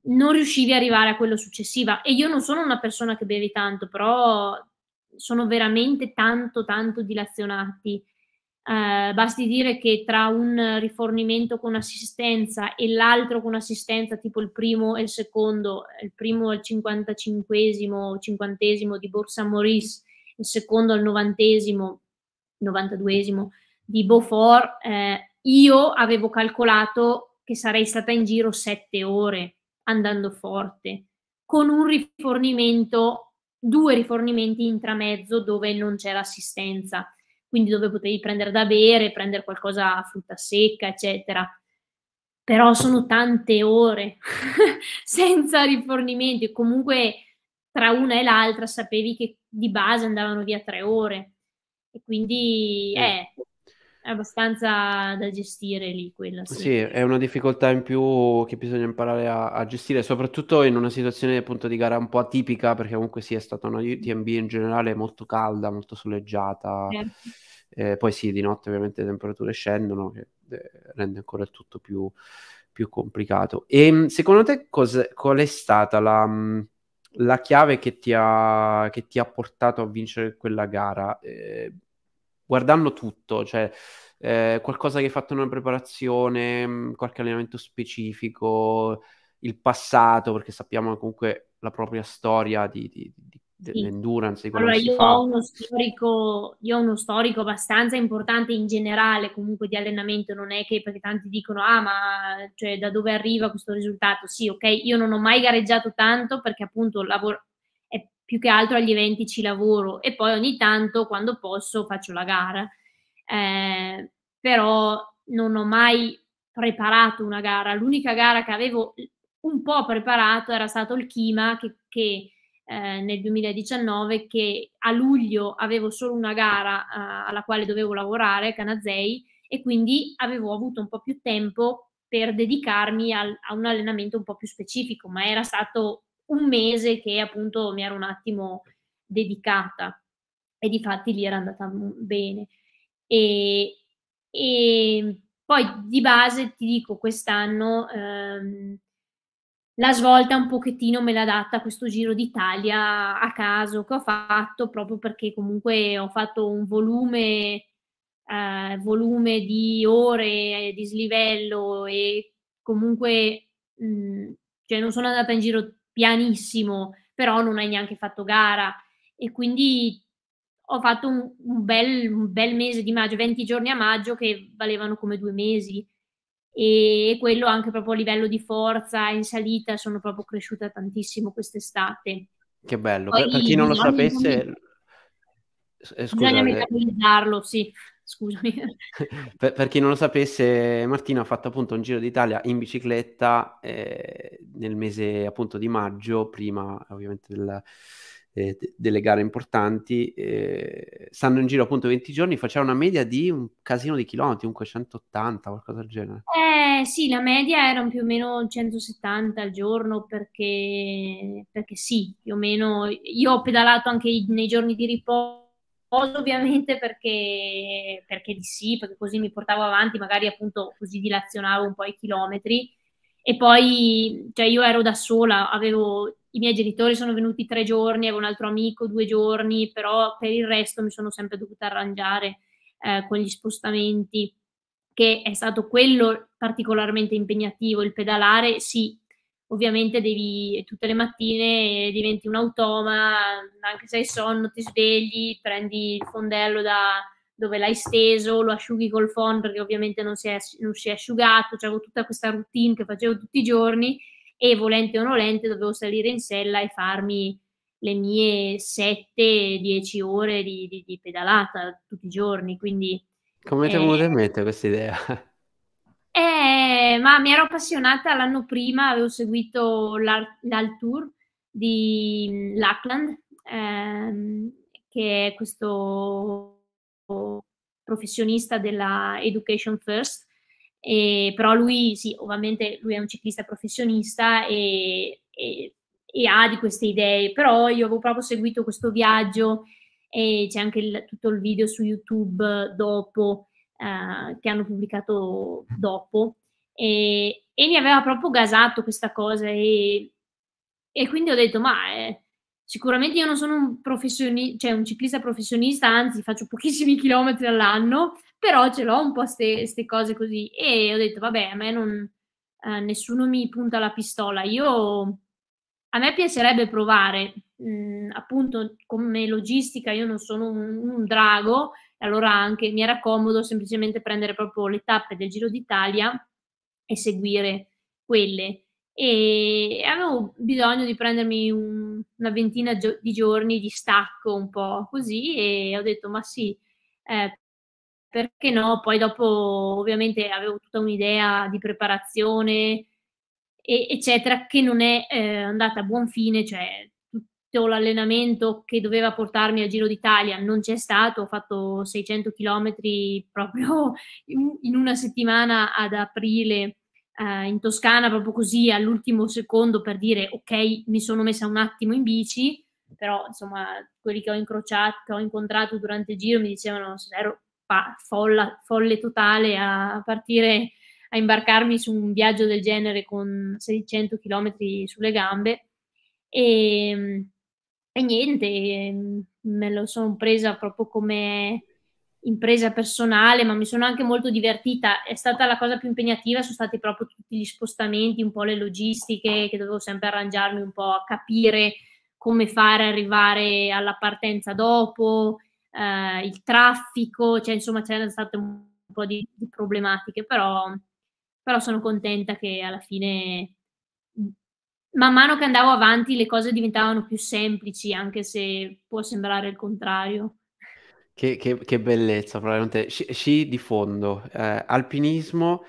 non riuscivi ad arrivare a quello successivo. E io non sono una persona che beve tanto, però sono veramente tanto, tanto dilazionati. Eh, basti dire che tra un rifornimento con assistenza e l'altro con assistenza, tipo il primo e il secondo, il primo al 55esimo, 50 di Borsa Maurice, il secondo al 90esimo, 92esimo di Beaufort, eh, io avevo calcolato che sarei stata in giro sette ore andando forte, con un rifornimento, due rifornimenti intramezzo dove non c'era assistenza quindi dove potevi prendere da bere, prendere qualcosa a frutta secca, eccetera. Però sono tante ore senza rifornimenti, comunque tra una e l'altra sapevi che di base andavano via tre ore e quindi è, è abbastanza da gestire lì quella. Sì. sì. è una difficoltà in più che bisogna imparare a, a, gestire, soprattutto in una situazione appunto di gara un po' atipica, perché comunque sì, è stata una UTMB in generale molto calda, molto soleggiata. Certo. Eh, poi sì, di notte ovviamente le temperature scendono, che eh, rende ancora il tutto più, più complicato. E ehm, secondo te qual è stata la, la chiave che ti, ha, che ti, ha, portato a vincere quella gara? Eh, guardando tutto, cioè eh, qualcosa che hai fatto in una preparazione, qualche allenamento specifico, il passato, perché sappiamo comunque la propria storia di, di, di dell'endurance. Di allora, io ho, uno storico, io ho uno storico abbastanza importante in generale comunque di allenamento, non è che perché tanti dicono ah ma cioè, da dove arriva questo risultato? Sì, ok, io non ho mai gareggiato tanto perché appunto lavoro, più che altro agli eventi ci lavoro e poi ogni tanto quando posso faccio la gara, eh, però non ho mai preparato una gara, l'unica gara che avevo un po' preparato era stato il Kima che, che eh, nel 2019 che a luglio avevo solo una gara eh, alla quale dovevo lavorare, Canazei, e quindi avevo avuto un po' più tempo per dedicarmi al, a un allenamento un po' più specifico, ma era stato un mese che appunto mi ero un attimo dedicata e di fatti lì era andata bene. E, e poi di base ti dico quest'anno ehm, la svolta un pochettino me l'ha data questo Giro d'Italia a caso che ho fatto proprio perché comunque ho fatto un volume, eh, volume di ore di slivello e comunque mh, cioè non sono andata in giro pianissimo, però non hai neanche fatto gara. E quindi ho fatto un, un, bel, un bel mese di maggio, 20 giorni a maggio che valevano come due mesi. E quello anche proprio a livello di forza in salita sono proprio cresciuta tantissimo quest'estate. Che bello, Poi, per, per, chi non lo sapesse... Eh, bisogna metabolizzarlo, sì, scusami. per, per, chi non lo sapesse, Martina ha fatto appunto un giro d'Italia in bicicletta eh, nel mese appunto di maggio, prima ovviamente del eh, delle gare importanti, eh, stanno in giro appunto 20 giorni, faceva una media di un casino di chilometri, comunque 180, qualcosa del genere. Eh sì, la media erano più o meno 170 al giorno perché, perché sì, più o meno. Io ho pedalato anche nei giorni di riposo ovviamente perché, perché di sì, perché così mi portavo avanti, magari appunto così dilazionavo un po' i chilometri. E poi, cioè io ero da sola, avevo i miei genitori sono venuti tre giorni, avevo un altro amico due giorni, però per il resto mi sono sempre dovuta arrangiare eh, con gli spostamenti, che è stato quello particolarmente impegnativo. Il pedalare, sì, ovviamente devi tutte le mattine diventi un automa, anche se hai sonno ti svegli, prendi il fondello da dove l'hai steso, lo asciughi col phon perché ovviamente non si è, non si è asciugato, cioè avevo tutta questa routine che facevo tutti i giorni e volente o nolente dovevo salire in sella e farmi le mie 7-10 ore di, di, di, pedalata tutti i giorni, quindi... Come ti è venuta in mente questa idea? Eh, ma mi ero appassionata l'anno prima, avevo seguito l'Alt Tour di Lackland, ehm, che è questo professionista della Education First, e, però lui, sì, ovviamente lui è un ciclista professionista e, e, e, ha di queste idee, però io avevo proprio seguito questo viaggio e c'è anche il, tutto il video su YouTube dopo, eh, che hanno pubblicato dopo, e, e, mi aveva proprio gasato questa cosa e, e quindi ho detto, ma... Eh, Sicuramente io non sono un, professioni- cioè un ciclista professionista, anzi faccio pochissimi chilometri all'anno, però ce l'ho un po' queste cose così. E ho detto, vabbè, a me non, eh, nessuno mi punta la pistola. Io, a me piacerebbe provare, mh, mm, appunto, come logistica io non sono un, un drago, allora anche mi era comodo semplicemente prendere proprio le tappe del Giro d'Italia e seguire quelle e avevo bisogno di prendermi un, una ventina gio- di giorni di stacco un po' così e ho detto ma sì, eh, perché no? Poi dopo ovviamente avevo tutta un'idea di preparazione e, eccetera che non è eh, andata a buon fine, cioè l'allenamento che doveva portarmi al Giro d'Italia non c'è stato, ho fatto 600 km proprio in, una settimana ad aprile eh, in Toscana proprio così all'ultimo secondo per dire ok, mi sono messa un attimo in bici, però insomma quelli che ho incrociato, che ho incontrato durante il giro mi dicevano ero pa- folla, folle totale a partire a imbarcarmi su un viaggio del genere con 600 km sulle gambe. E, e niente, me lo sono presa proprio come impresa personale, ma mi sono anche molto divertita. È stata la cosa più impegnativa, sono stati proprio tutti gli spostamenti, un po' le logistiche, che dovevo sempre arrangiarmi un po' a capire come fare arrivare alla partenza dopo, eh, il traffico, cioè insomma c'erano state un po' di, di problematiche, però, però sono contenta che alla fine man mano che andavo avanti le cose diventavano più semplici, anche se può sembrare il contrario. Che, che- che bellezza, probabilmente. Sci, sci di fondo, eh, alpinismo,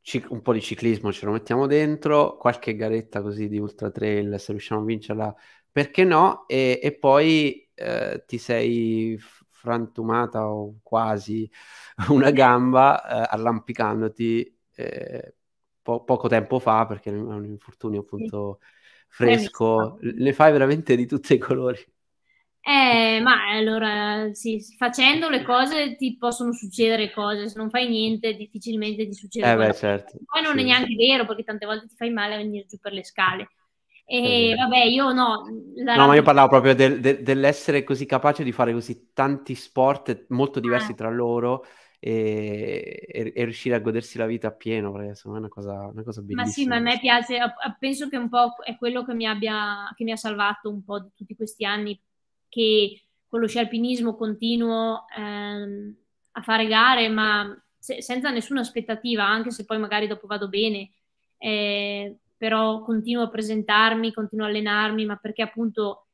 cic- un po' di ciclismo ce lo mettiamo dentro, qualche garetta così di ultra trail, se riusciamo a vincerla, perché no? E, e poi eh, ti sei frantumata o quasi una gamba eh, arrampicandoti eh, po- poco tempo fa, perché è un infortunio appunto fresco, ne fai veramente di tutti i colori. Eh, ma allora sì, facendo le cose ti possono succedere cose, se non fai niente difficilmente ti succede eh beh, certo. Poi non sì. è neanche vero perché tante volte ti fai male a venire giù per le scale. E vabbè, io no. no, ma io parlavo proprio del, del, dell'essere così capace di fare così tanti sport molto diversi ah. tra loro e, e, e, riuscire a godersi la vita appieno, perché secondo me è una cosa, una cosa bellissima. Ma sì, ma a me piace, penso che un po' è quello che mi, abbia, che mi ha salvato un po' di tutti questi anni che con lo sci alpinismo continuo ehm, a fare gare, ma se, senza nessuna aspettativa, anche se poi magari dopo vado bene, eh, però continuo a presentarmi, continuo a allenarmi, ma perché appunto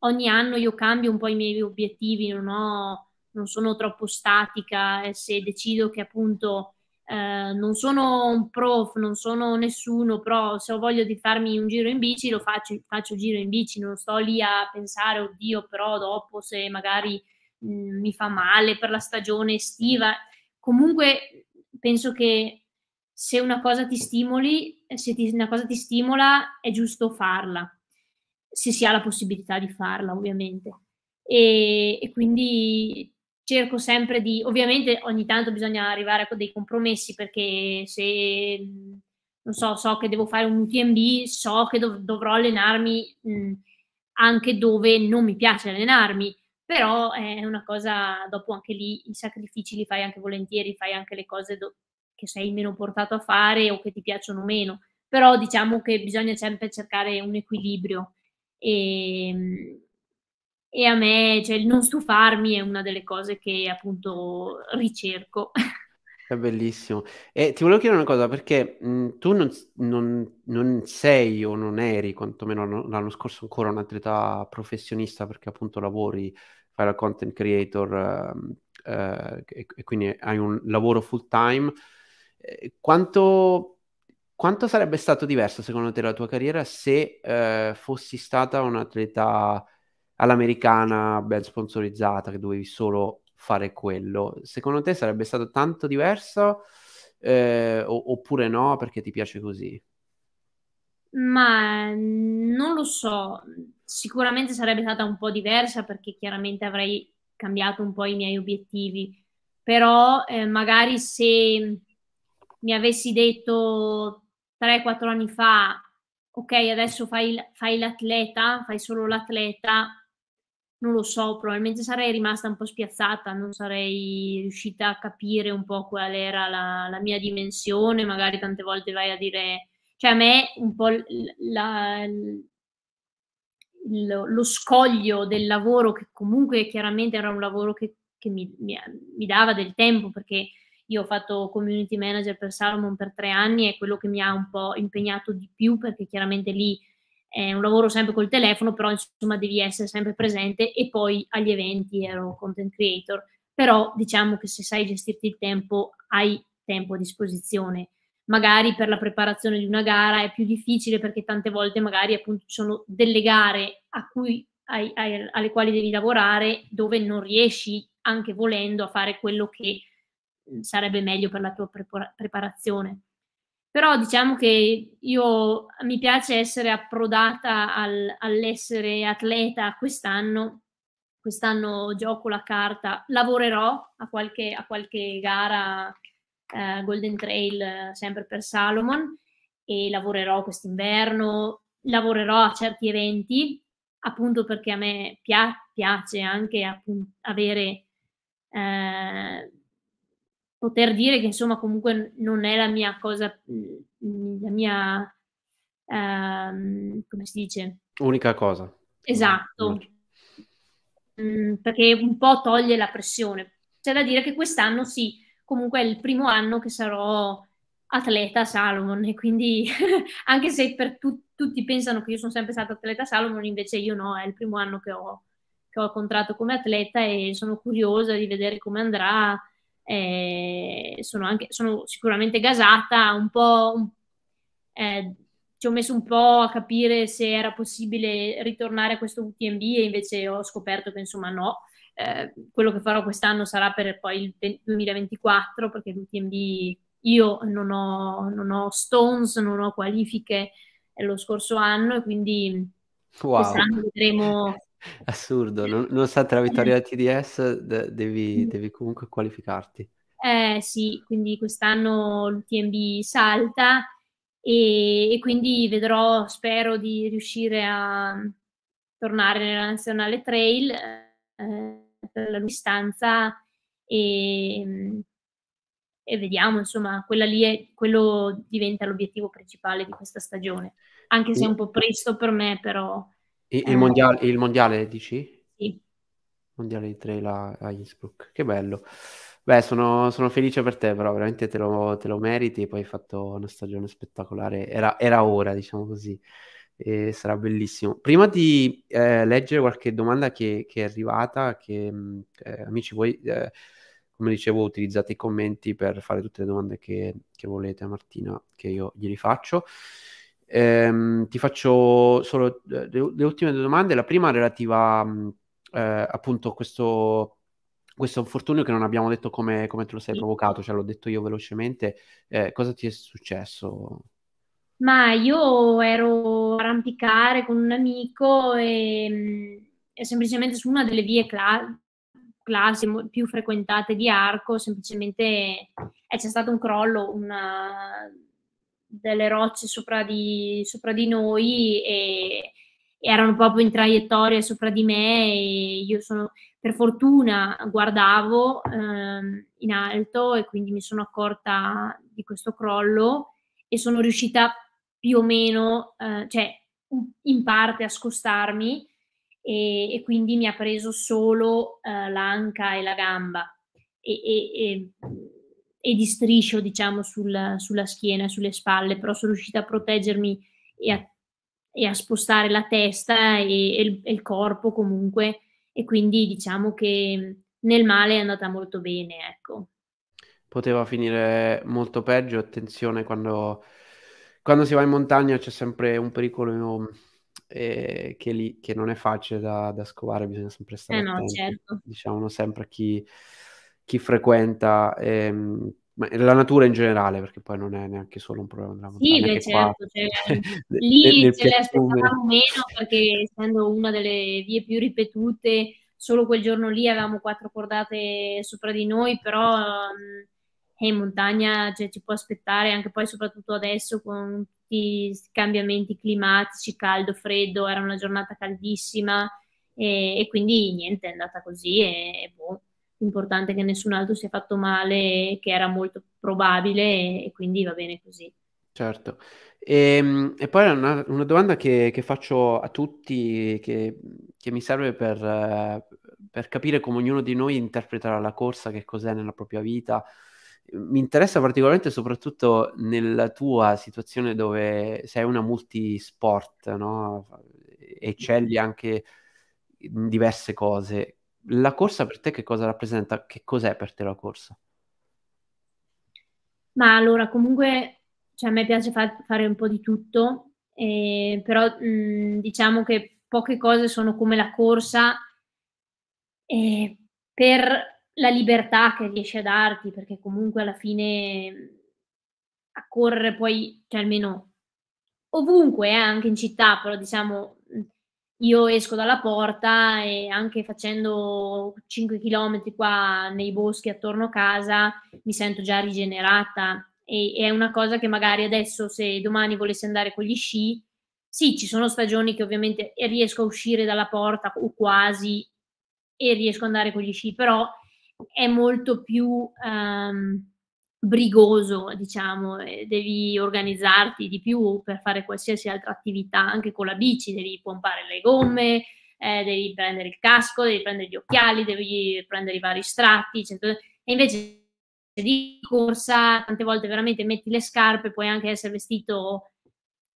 ogni anno io cambio un po' i miei obiettivi, non, ho, non sono troppo statica e se decido che appunto eh, non sono un prof, non sono nessuno, però se ho voglia di farmi un giro in bici lo faccio, faccio giro in bici, non sto lì a pensare, oddio, però dopo se magari mh, mm, mi fa male per la stagione estiva. Comunque penso che se una cosa ti stimoli, se ti, una cosa ti stimola, è giusto farla, se si ha la possibilità di farla, ovviamente. E, e quindi cerco sempre di, ovviamente ogni tanto bisogna arrivare a dei compromessi perché se, non so, so che devo fare un UTMB, so che dov- dovrò allenarmi mh, anche dove non mi piace allenarmi, però è una cosa, dopo anche lì i sacrifici li fai anche volentieri, fai anche le cose do- che sei meno portato a fare o che ti piacciono meno, però diciamo che bisogna sempre cercare un equilibrio. E, ehm, e a me, cioè il non stufarmi è una delle cose che appunto ricerco. È bellissimo. E ti volevo chiedere una cosa, perché mh, tu non, non, non, sei o non eri, quantomeno l'anno scorso, ancora un atleta professionista, perché appunto lavori, fai la content creator uh, uh, e, e, quindi hai un lavoro full time. Eh, quanto, quanto, sarebbe stato diverso secondo te la tua carriera se uh, fossi stata un atleta all'americana ben sponsorizzata, che dovevi solo fare quello. Secondo te sarebbe stato tanto diverso eh, oppure no perché ti piace così? Ma non lo so, sicuramente sarebbe stata un po' diversa perché chiaramente avrei cambiato un po' i miei obiettivi, però eh, magari se mi avessi detto 3-4 anni fa, ok, adesso fai, fai l'atleta, fai solo l'atleta, non lo so, probabilmente sarei rimasta un po' spiazzata, non sarei riuscita a capire un po' qual era la, la mia dimensione, magari tante volte vai a dire, cioè a me un po' la, lo, lo scoglio del lavoro, che comunque chiaramente era un lavoro che, che mi, mi, mi, dava del tempo, perché io ho fatto community manager per Salomon per tre anni e quello che mi ha un po' impegnato di più, perché chiaramente lì è un lavoro sempre col telefono, però insomma devi essere sempre presente e poi agli eventi ero content creator, però diciamo che se sai gestirti il tempo hai tempo a disposizione. Magari per la preparazione di una gara è più difficile perché tante volte magari appunto ci sono delle gare cui, ai, ai, alle quali devi lavorare dove non riesci anche volendo a fare quello che sarebbe meglio per la tua prepara- preparazione. Però diciamo che io mi piace essere approdata al, all'essere atleta quest'anno. Quest'anno gioco la carta, lavorerò a qualche, a qualche gara eh, Golden Trail sempre per Salomon e lavorerò quest'inverno, lavorerò a certi eventi appunto perché a me pia- piace anche avere eh, poter dire che insomma comunque non è la mia cosa, mm, la mia, ehm, come si dice? Unica cosa. Esatto, mm, perché un po' toglie la pressione. C'è da dire che quest'anno sì, comunque è il primo anno che sarò atleta Salomon e quindi anche se per tu- tutti pensano che io sono sempre stata atleta Salomon, invece io no, è il primo anno che ho, che ho contratto come atleta e sono curiosa di vedere come andrà eh, sono, anche, sono sicuramente gasata, un po', eh, ci ho messo un po' a capire se era possibile ritornare a questo UTMB e invece ho scoperto che insomma no, eh, quello che farò quest'anno sarà per poi il 2024 perché l'UTMB io non ho, non ho stones, non ho qualifiche lo scorso anno e quindi wow. quest'anno vedremo Assurdo, non, nonostante la vittoria del TDS de- devi, devi, comunque qualificarti. Eh sì, quindi quest'anno l'UTMB salta e, e, quindi vedrò, spero di riuscire a tornare nella Nazionale Trail eh, per la distanza e, e vediamo, insomma, quella lì è, quello diventa l'obiettivo principale di questa stagione, anche se è un po' presto per me, però il, il, mondiale, il mondiale, dici? Sì. Mondiale di trail a, a Innsbruck. Che bello. Beh, sono, sono, felice per te, però veramente te lo, te lo meriti. Poi hai fatto una stagione spettacolare. Era, era ora, diciamo così. E sarà bellissimo. Prima di eh, leggere qualche domanda che, che è arrivata, che eh, amici, voi, eh, come dicevo, utilizzate i commenti per fare tutte le domande che, che volete a Martina, che io glieli faccio. Ehm, ti faccio solo eh, le, le, ultime due domande. La prima relativa mm, eh, appunto a questo, questo infortunio che non abbiamo detto come, come te lo sei provocato, cioè l'ho detto io velocemente. Eh, cosa ti è successo? Ma io ero a arrampicare con un amico e, mm, e semplicemente su una delle vie cla- classi più frequentate di Arco, semplicemente eh, c'è stato un crollo, una delle rocce sopra di, sopra di noi e, erano proprio in traiettoria sopra di me e io sono, per fortuna guardavo ehm, in alto e quindi mi sono accorta di questo crollo e sono riuscita più o meno, eh, cioè in parte a scostarmi e, e, quindi mi ha preso solo eh, l'anca e la gamba e, e, e di striscio diciamo sul, sulla schiena e sulle spalle, però sono riuscita a proteggermi e a, a spostare la testa e, il, il corpo comunque e quindi diciamo che nel male è andata molto bene, ecco. Poteva finire molto peggio, attenzione quando, quando si va in montagna c'è sempre un pericolo eh, che, lì, che non è facile da, da scovare, bisogna sempre stare eh no, certo. diciamo sempre chi, chi frequenta ehm, la natura in generale, perché poi non è neanche solo un problema della montagna. Sì, beh, certo, cioè, lì nel, ce le aspettavamo meno perché essendo una delle vie più ripetute, solo quel giorno lì avevamo quattro cordate sopra di noi, però um, in montagna cioè, ci può aspettare anche poi soprattutto adesso con tutti i cambiamenti climatici, caldo, freddo, era una giornata caldissima e, e quindi niente, è andata così e, e boh, l'importante è che nessun altro si è fatto male, che era molto probabile e, e quindi va bene così. Certo. E, ehm, e poi una, una domanda che, che, faccio a tutti, che, che mi serve per, per, capire come ognuno di noi interpreterà la corsa, che cos'è nella propria vita. Mi interessa particolarmente soprattutto nella tua situazione dove sei una multisport, no? Eccelli anche in diverse cose. La corsa per te che cosa rappresenta? Che cos'è per te la corsa? Ma allora, comunque cioè a me piace fa- fare un po' di tutto, eh, però mh, diciamo che poche cose sono come la corsa eh, per la libertà che riesce a darti, perché comunque alla fine a correre poi, cioè almeno ovunque, eh, anche in città, però diciamo io esco dalla porta e anche facendo 5 km qua nei boschi attorno a casa mi sento già rigenerata. E, è una cosa che magari adesso se domani volessi andare con gli sci, sì, ci sono stagioni che ovviamente riesco a uscire dalla porta o quasi e riesco ad andare con gli sci, però è molto più um, brigoso, diciamo, devi organizzarti di più per fare qualsiasi altra attività, anche con la bici, devi pompare le gomme, eh, devi prendere il casco, devi prendere gli occhiali, devi prendere i vari strati, eccetera. e invece di corsa, tante volte veramente metti le scarpe, puoi anche essere vestito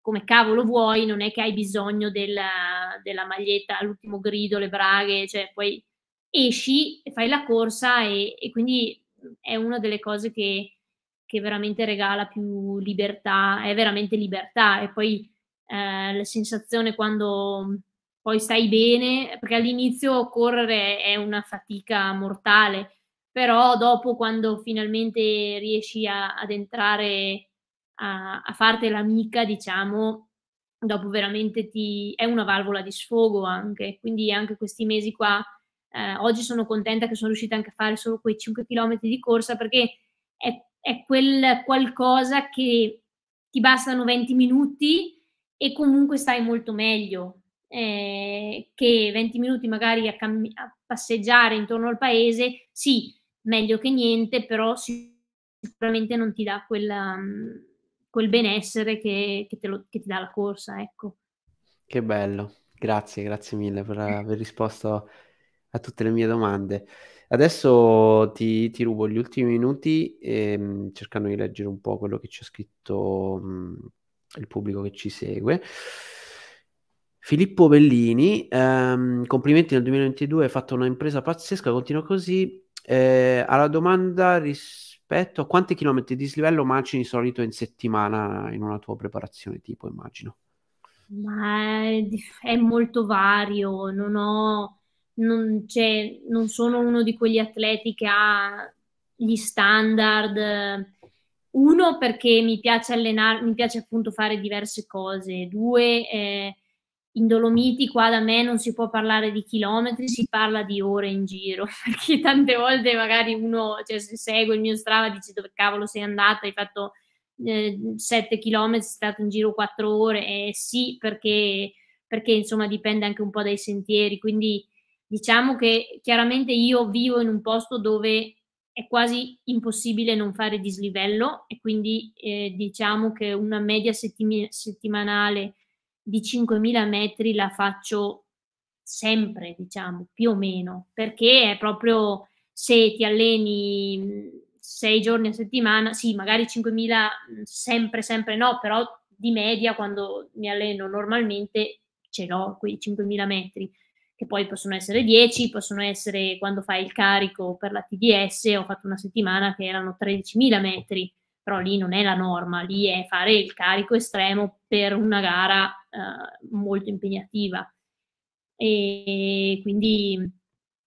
come cavolo vuoi, non è che hai bisogno della, della maglietta all'ultimo grido, le braghe, cioè poi esci e fai la corsa e, e quindi è una delle cose che, che, veramente regala più libertà, è veramente libertà. E poi eh, la sensazione quando poi stai bene, perché all'inizio correre è una fatica mortale, però dopo quando finalmente riesci a, ad entrare a, a farti l'amica, diciamo, dopo veramente ti è una valvola di sfogo anche, quindi anche questi mesi qua, eh, oggi sono contenta che sono riuscita anche a fare solo quei 5 km di corsa perché è, è quel qualcosa che ti bastano 20 minuti e comunque stai molto meglio. Eh, che 20 minuti magari a, cam- a passeggiare intorno al paese, sì, meglio che niente, però sicuramente non ti dà quella, um, quel benessere che, che, lo, che, ti dà la corsa, ecco. Che bello, grazie, grazie mille per aver risposto a tutte le mie domande. Adesso ti, ti rubo gli ultimi minuti ehm, cercando di leggere un po' quello che ci ha scritto mh, il pubblico che ci segue. Filippo Bellini, ehm, complimenti nel 2022, hai fatto un'impresa pazzesca, continua così. Eh, alla domanda rispetto a quanti chilometri di dislivello macini solito in settimana in una tua preparazione tipo, immagino? Ma è, è molto vario, non ho, non, non sono uno di quegli atleti che ha gli standard. Uno, perché mi piace allenare, mi piace appunto fare diverse cose. Due, eh, in Dolomiti qua da me non si può parlare di chilometri, si parla di ore in giro, perché tante volte magari uno, cioè se segue il mio Strava, dice dove cavolo sei andata, hai fatto eh, 7 chilometri, sei stato in giro 4 ore, eh sì, perché, perché insomma dipende anche un po' dai sentieri, quindi diciamo che chiaramente io vivo in un posto dove è quasi impossibile non fare dislivello e quindi eh, diciamo che una media settimi- settimanale di 5.000 metri la faccio sempre, diciamo, più o meno, perché è proprio se ti alleni sei giorni a settimana, sì, magari 5.000 sempre, sempre no, però di media quando mi alleno normalmente ce l'ho quei 5.000 metri che poi possono essere 10, possono essere quando fai il carico per la TDS, ho fatto una settimana che erano 13.000 metri, però lì non è la norma, lì è fare il carico estremo per una gara eh, molto impegnativa. E quindi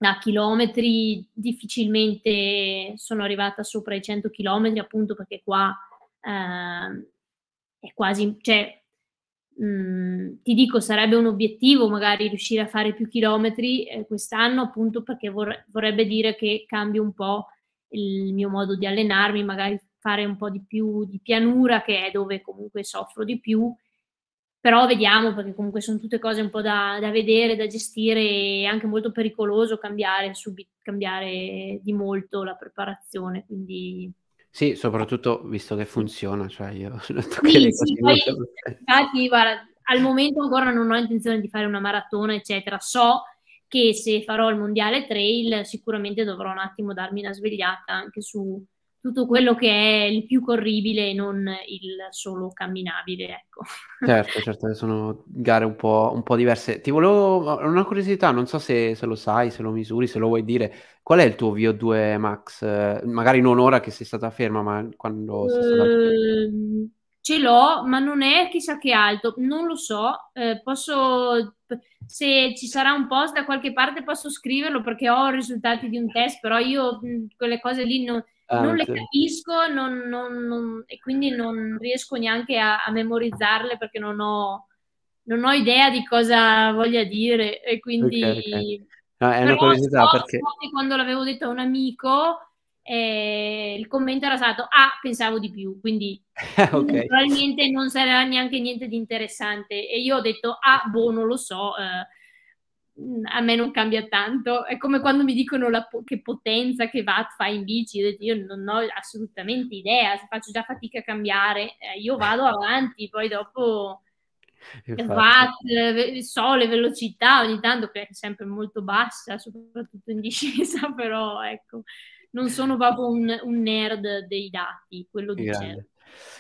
a chilometri difficilmente sono arrivata sopra i 100 chilometri appunto perché qua eh, è quasi, cioè Mm, ti dico, sarebbe un obiettivo magari riuscire a fare più chilometri eh, quest'anno, appunto perché vorre- vorrebbe dire che cambio un po' il mio modo di allenarmi, magari fare un po' di più di pianura, che è dove comunque soffro di più. Però vediamo, perché comunque sono tutte cose un po' da, da vedere, da gestire, e anche molto pericoloso cambiare, subito, cambiare di molto la preparazione. Quindi sì, soprattutto visto che funziona, cioè io che sì, sì, poi, infatti, guarda, al momento ancora non ho intenzione di fare una maratona, eccetera. So che se farò il mondiale trail sicuramente dovrò un attimo darmi una svegliata anche su tutto quello che è il più corribile e non il solo camminabile, ecco. Certo, certo, sono gare un po', un po', diverse. Ti volevo una curiosità, non so se, se, lo sai, se lo misuri, se lo vuoi dire. Qual è il tuo VO2 max? Magari non ora che sei stata ferma, ma quando sei stata... Uh, ce l'ho, ma non è chissà che alto, non lo so. Eh, posso, se ci sarà un post da qualche parte, posso scriverlo perché ho i risultati di un test, però io quelle cose lì non non le capisco non, non, non, e quindi non riesco neanche a, a memorizzarle perché non ho, non ho, idea di cosa voglia dire e quindi okay, okay. No, è una curiosità so, perché quando l'avevo detto a un amico eh, il commento era stato ah pensavo di più quindi okay. probabilmente non sarà neanche niente di interessante e io ho detto ah boh non lo so eh, a me non cambia tanto. È come quando mi dicono la, che potenza che watt fa in bici, io non ho assolutamente idea, faccio già fatica a cambiare, eh, io vado avanti, poi dopo watt, so le velocità ogni tanto che è sempre molto bassa, soprattutto in discesa, però ecco, non sono proprio un, un nerd dei dati, quello di certo.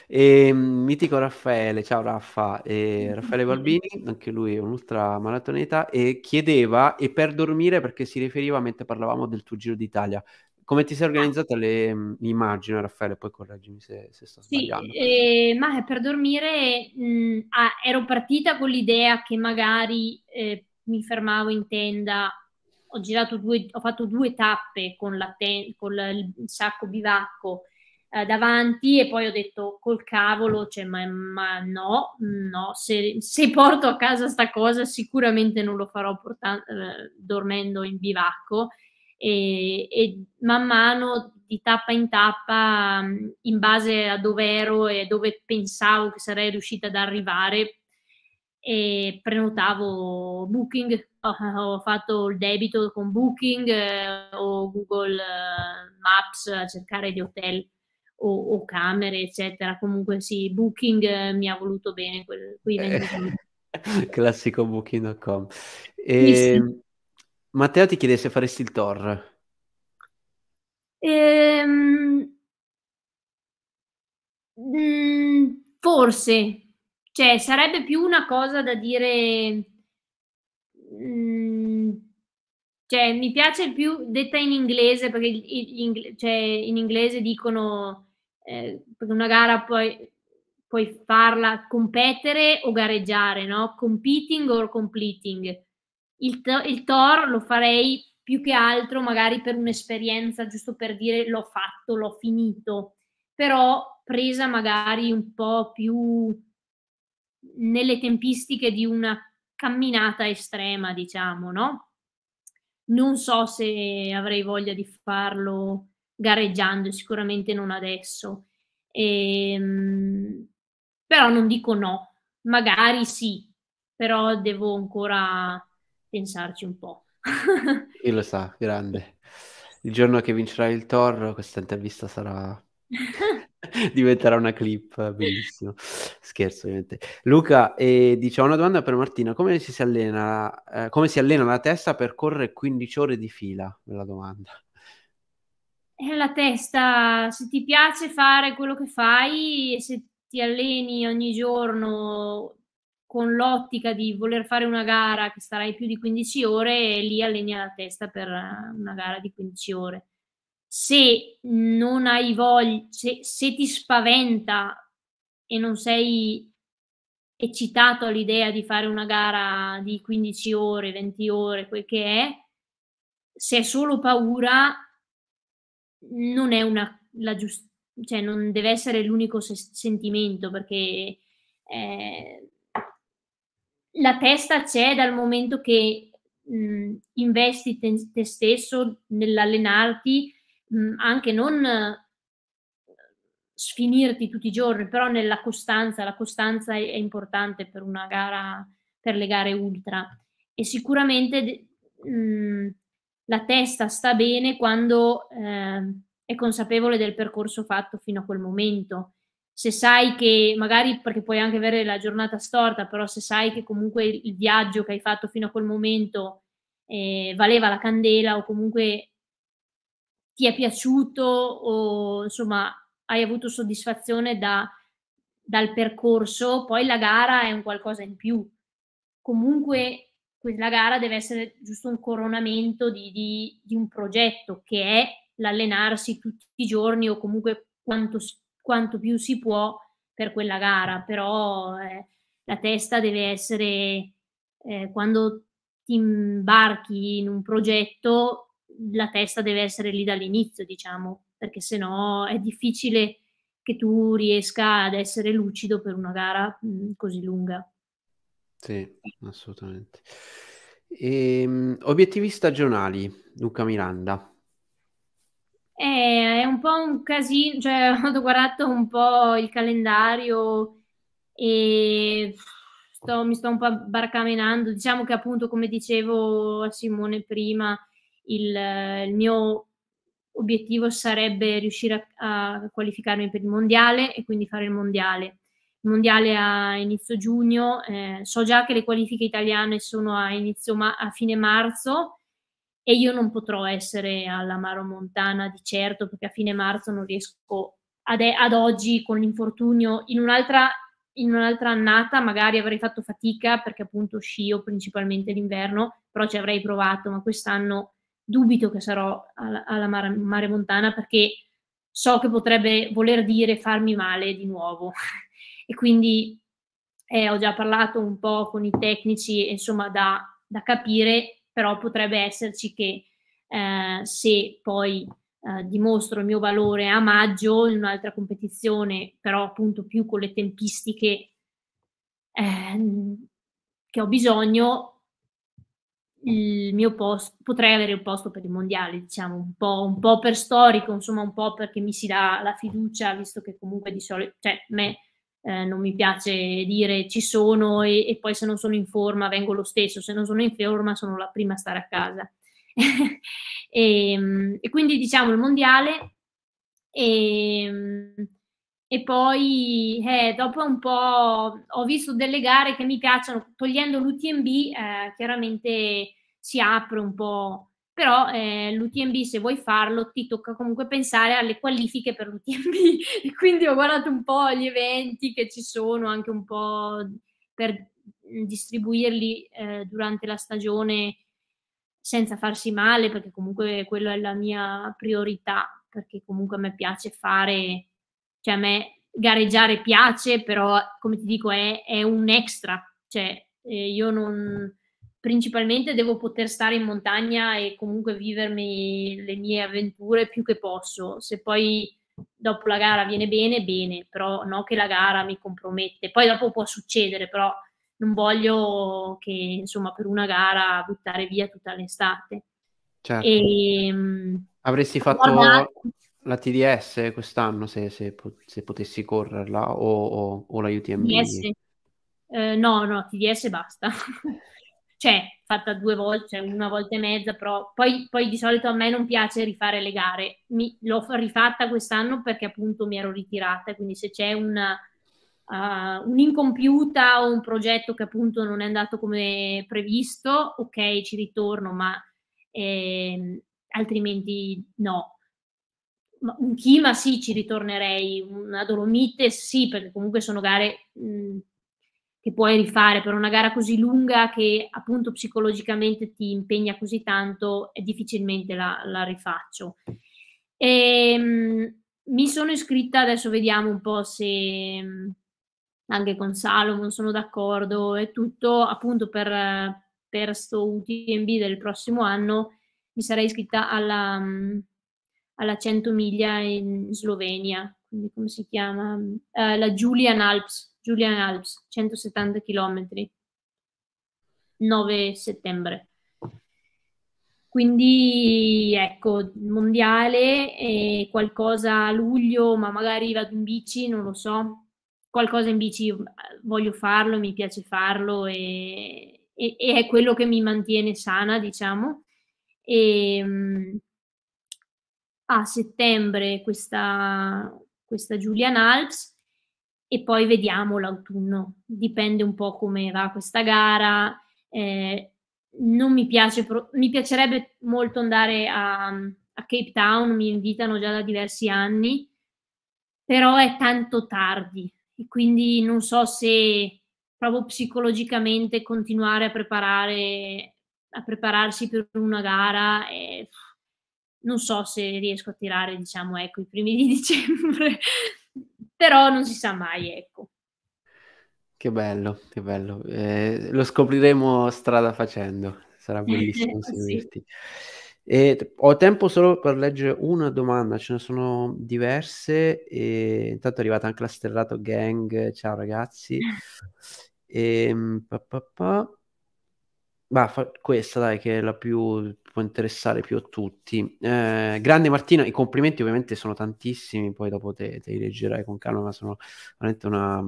E, ehm, mitico Raffaele, ciao Raffa, e Raffaele Balbini, anche lui è un ultra maratoneta, e chiedeva, e per dormire, perché si riferiva mentre parlavamo del tuo Giro d'Italia, come ti sei organizzata le mh, immagini, Raffaele, poi correggimi se, se sto sbagliando. Sì, eh, ma per dormire mh, ah, ero partita con l'idea che magari eh, mi fermavo in tenda, ho girato due, ho fatto due tappe con, la ten- con il sacco bivacco, eh, davanti e poi ho detto col cavolo, cioè, ma, ma no, no, se, se, porto a casa sta cosa sicuramente non lo farò portando, eh, dormendo in bivacco. E, e, man mano di tappa in tappa, mm, in base a dove ero e dove pensavo che sarei riuscita ad arrivare, e prenotavo Booking, ho, fatto il debito con Booking eh, o Google eh, Maps a cercare di hotel o, o camere, eccetera. Comunque sì, Booking eh, mi ha voluto bene quel, quei 20 eh, Classico booking.com. E... Sì, ehm, Matteo ti chiede se faresti il Tor. Ehm... Mm, forse, cioè sarebbe più una cosa da dire... Mm, cioè, mi piace più detta in inglese perché in, cioè, in inglese dicono eh, una gara puoi, puoi farla competere o gareggiare, no? Competing or completing. Il, il Tor lo farei più che altro magari per un'esperienza, giusto per dire l'ho fatto, l'ho finito, però presa magari un po' più nelle tempistiche di una camminata estrema, diciamo, no? Non so se avrei voglia di farlo gareggiando, sicuramente non adesso. E, ehm, però non dico no, magari sì, però devo ancora pensarci un po'. Chi lo sa, grande. il giorno che vincerà il Thor, questa intervista sarà diventerà una clip bellissima. Scherzo, ovviamente. Luca, eh, dice: Ho una domanda per Martina: come si, si allena, eh, come si allena la testa per correre 15 ore di fila? Bella domanda. È la testa, se ti piace fare quello che fai, se ti alleni ogni giorno con l'ottica di voler fare una gara che starai più di 15 ore, lì alleni la testa per una gara di 15 ore. Se non hai voglia, se, se ti spaventa e non sei eccitato all'idea di fare una gara di 15 ore, 20 ore, quel che è, se è solo paura, non è una, la giust- cioè non deve essere l'unico se- sentimento perché eh, la testa c'è dal momento che mh, investi te, te, stesso nell'allenarti, mh, anche non sfinirti tutti i giorni, però nella costanza, la costanza è, è importante per una gara, per le gare ultra. E sicuramente mh, la testa sta bene quando eh, è consapevole del percorso fatto fino a quel momento. Se sai che magari perché puoi anche avere la giornata storta, però se sai che comunque il viaggio che hai fatto fino a quel momento eh, valeva la candela o comunque ti è piaciuto o insomma hai avuto soddisfazione da, dal percorso, poi la gara è un qualcosa in più. Comunque la gara deve essere giusto un coronamento di, di, di un progetto che è l'allenarsi tutti i giorni o comunque quanto, quanto più si può per quella gara, però eh, la testa deve essere eh, quando ti imbarchi in un progetto, la testa deve essere lì dall'inizio, diciamo, perché sennò è difficile che tu riesca ad essere lucido per una gara mh, mm, così lunga. Sì, assolutamente. E, ehm, obiettivi stagionali, Luca Miranda. Eh, è un po' un casino, cioè ho guardato un po' il calendario e sto, mi sto un po' barcamenando. Diciamo che appunto, come dicevo a Simone prima, il, il mio obiettivo sarebbe riuscire a, a, qualificarmi per il mondiale e quindi fare il mondiale. Mondiale a inizio giugno, eh, so già che le qualifiche italiane sono a, inizio ma- a fine marzo e io non potrò essere alla Maro Montana di certo perché a fine marzo non riesco ad, ad oggi con l'infortunio in un'altra, in un'altra annata magari avrei fatto fatica perché appunto scio principalmente l'inverno però ci avrei provato ma quest'anno dubito che sarò alla, alla Mare, Mare Montana perché so che potrebbe voler dire farmi male di nuovo e quindi eh, ho già parlato un po' con i tecnici, insomma, da, da capire, però potrebbe esserci che eh, se poi eh, dimostro il mio valore a maggio in un'altra competizione, però appunto più con le tempistiche ehm, che ho bisogno, il mio posto, potrei avere un posto per i mondiali, diciamo, un po', un po', per storico, insomma, un po' perché mi si dà la fiducia, visto che comunque di solito, cioè, me eh, non mi piace dire ci sono e, e, poi se non sono in forma vengo lo stesso, se non sono in forma sono la prima a stare a casa. e, ehm, e, quindi diciamo il mondiale e, ehm, e poi eh, dopo un po' ho visto delle gare che mi piacciono, togliendo l'UTMB eh, chiaramente si apre un po' però eh, l'UTMB se vuoi farlo ti tocca comunque pensare alle qualifiche per l'UTMB e quindi ho guardato un po' gli eventi che ci sono anche un po' per distribuirli eh, durante la stagione senza farsi male perché comunque quella è la mia priorità perché comunque a me piace fare cioè a me gareggiare piace però come ti dico è, è un extra. Cioè eh, io non principalmente devo poter stare in montagna e comunque vivermi le mie avventure più che posso. Se poi dopo la gara viene bene, bene, però no che la gara mi compromette. Poi dopo può succedere, però non voglio che insomma per una gara buttare via tutta l'estate. Certo. E, ehm, Avresti fatto guardate... la TDS quest'anno se, se, se potessi correrla o, o, o la UTMB? TDS? Eh, no, no, TDS basta. cioè fatta due volte, cioè una volta e mezza, però poi, poi, di solito a me non piace rifare le gare. Mi, l'ho rifatta quest'anno perché appunto mi ero ritirata, quindi se c'è una, uh, un'incompiuta o un progetto che appunto non è andato come previsto, ok, ci ritorno, ma eh, altrimenti no. Un Kima sì, ci ritornerei, una Dolomite sì, perché comunque sono gare mh, che puoi rifare per una gara così lunga che appunto psicologicamente ti impegna così tanto e difficilmente la, la rifaccio. E, mh, mi sono iscritta, adesso vediamo un po' se anche con Salomon sono d'accordo e tutto, appunto per, per sto UTMB del prossimo anno mi sarei iscritta alla, alla 100 miglia in Slovenia, quindi come si chiama? Uh, la Julian Alps Julian Alps, 170 km, 9 settembre. Quindi ecco, mondiale e qualcosa a luglio, ma magari vado in bici, non lo so. Qualcosa in bici voglio farlo, mi piace farlo e, e, e è quello che mi mantiene sana, diciamo. E, ehm, a settembre questa, questa Julian Alps e poi vediamo l'autunno. Dipende un po' come va questa gara. Eh, non mi piace, mi piacerebbe molto andare a, a, Cape Town, mi invitano già da diversi anni, però è tanto tardi e quindi non so se proprio psicologicamente continuare a preparare a prepararsi per una gara e non so se riesco a tirare diciamo ecco i primi di dicembre però non si sa mai, ecco. Che bello, che bello. Eh, lo scopriremo strada facendo, sarà bellissimo seguirti. E ho tempo solo per leggere una domanda, ce ne sono diverse. E intanto è arrivata anche la Sterrato Gang. Ciao ragazzi. E, ehm, pa, pa, pa. Bah, fa- questa dai, che è la più può interessare più a tutti. Eh, grande Martina, i complimenti ovviamente sono tantissimi, poi dopo te, te li leggerai con calma, ma sono veramente una,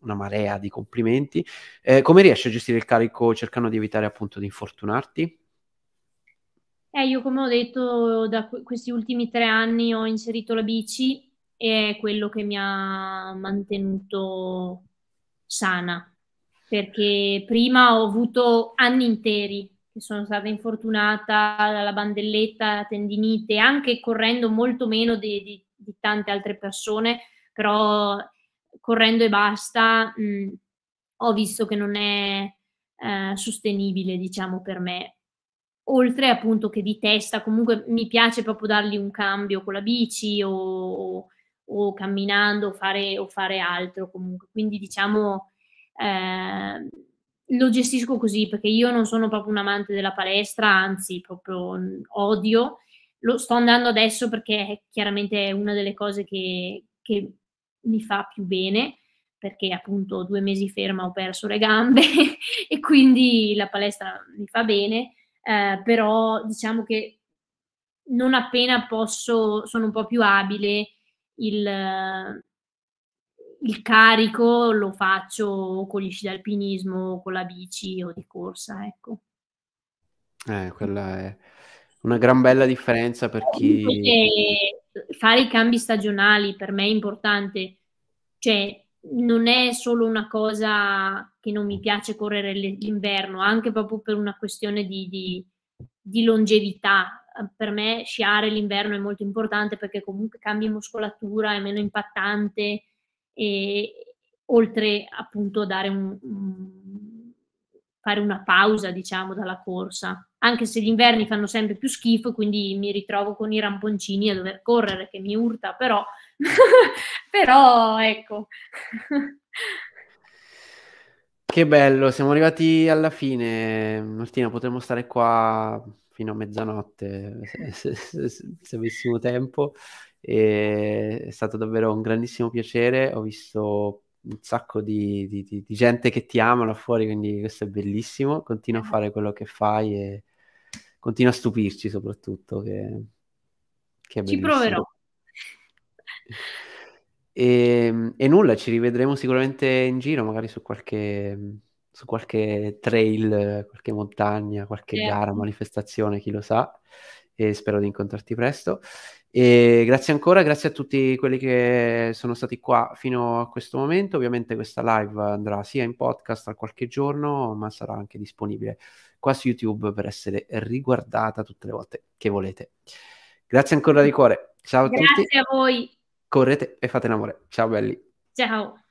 una marea di complimenti. Eh, come riesci a gestire il carico cercando di evitare appunto di infortunarti? Eh, io come ho detto, da questi ultimi tre anni ho inserito la bici e è quello che mi ha mantenuto sana perché prima ho avuto anni interi che sono stata infortunata dalla bandelletta, tendinite, anche correndo molto meno di, di, di tante altre persone, però correndo e basta mh, mm, ho visto che non è eh, sostenibile, diciamo, per me. Oltre appunto che di testa, comunque mi piace proprio dargli un cambio con la bici o, o camminando o fare, o fare altro comunque. Quindi diciamo eh, lo gestisco così perché io non sono proprio un amante della palestra, anzi proprio odio. Lo sto andando adesso perché chiaramente è una delle cose che, che mi fa più bene perché appunto due mesi ferma ho perso le gambe e quindi la palestra mi fa bene, eh, però diciamo che non appena posso, sono un po' più abile, il, il carico lo faccio con gli sci d'alpinismo, con la bici o di corsa, ecco. Eh, quella è una gran bella differenza per chi... Fare i cambi stagionali per me è importante, cioè non è solo una cosa che non mi piace correre l'inverno, anche proprio per una questione di, di, di longevità. Per me sciare l'inverno è molto importante perché comunque cambi muscolatura, è meno impattante, e oltre appunto a dare un, un, fare una pausa diciamo dalla corsa. Anche se gli inverni fanno sempre più schifo quindi mi ritrovo con i ramponcini a dover correre che mi urta però però ecco. Che bello siamo arrivati alla fine. Martina potremmo stare qua fino a mezzanotte se, se, se, se avessimo tempo e è stato davvero un grandissimo piacere. Ho visto un sacco di, di, di, di, gente che ti ama là fuori, quindi questo è bellissimo. Continua a fare quello che fai e continua a stupirci soprattutto, che, che è Ci proverò. E, e, nulla, ci rivedremo sicuramente in giro, magari su qualche su qualche trail, qualche montagna, qualche certo. gara, manifestazione, chi lo sa, e spero di incontrarti presto. E grazie ancora, grazie a tutti quelli che sono stati qua fino a questo momento. Ovviamente questa live andrà sia in podcast a qualche giorno, ma sarà anche disponibile qua su YouTube per essere riguardata tutte le volte che volete. Grazie ancora di cuore. Ciao a grazie tutti. Grazie a voi. Correte e fate l'amore. Ciao belli. Ciao.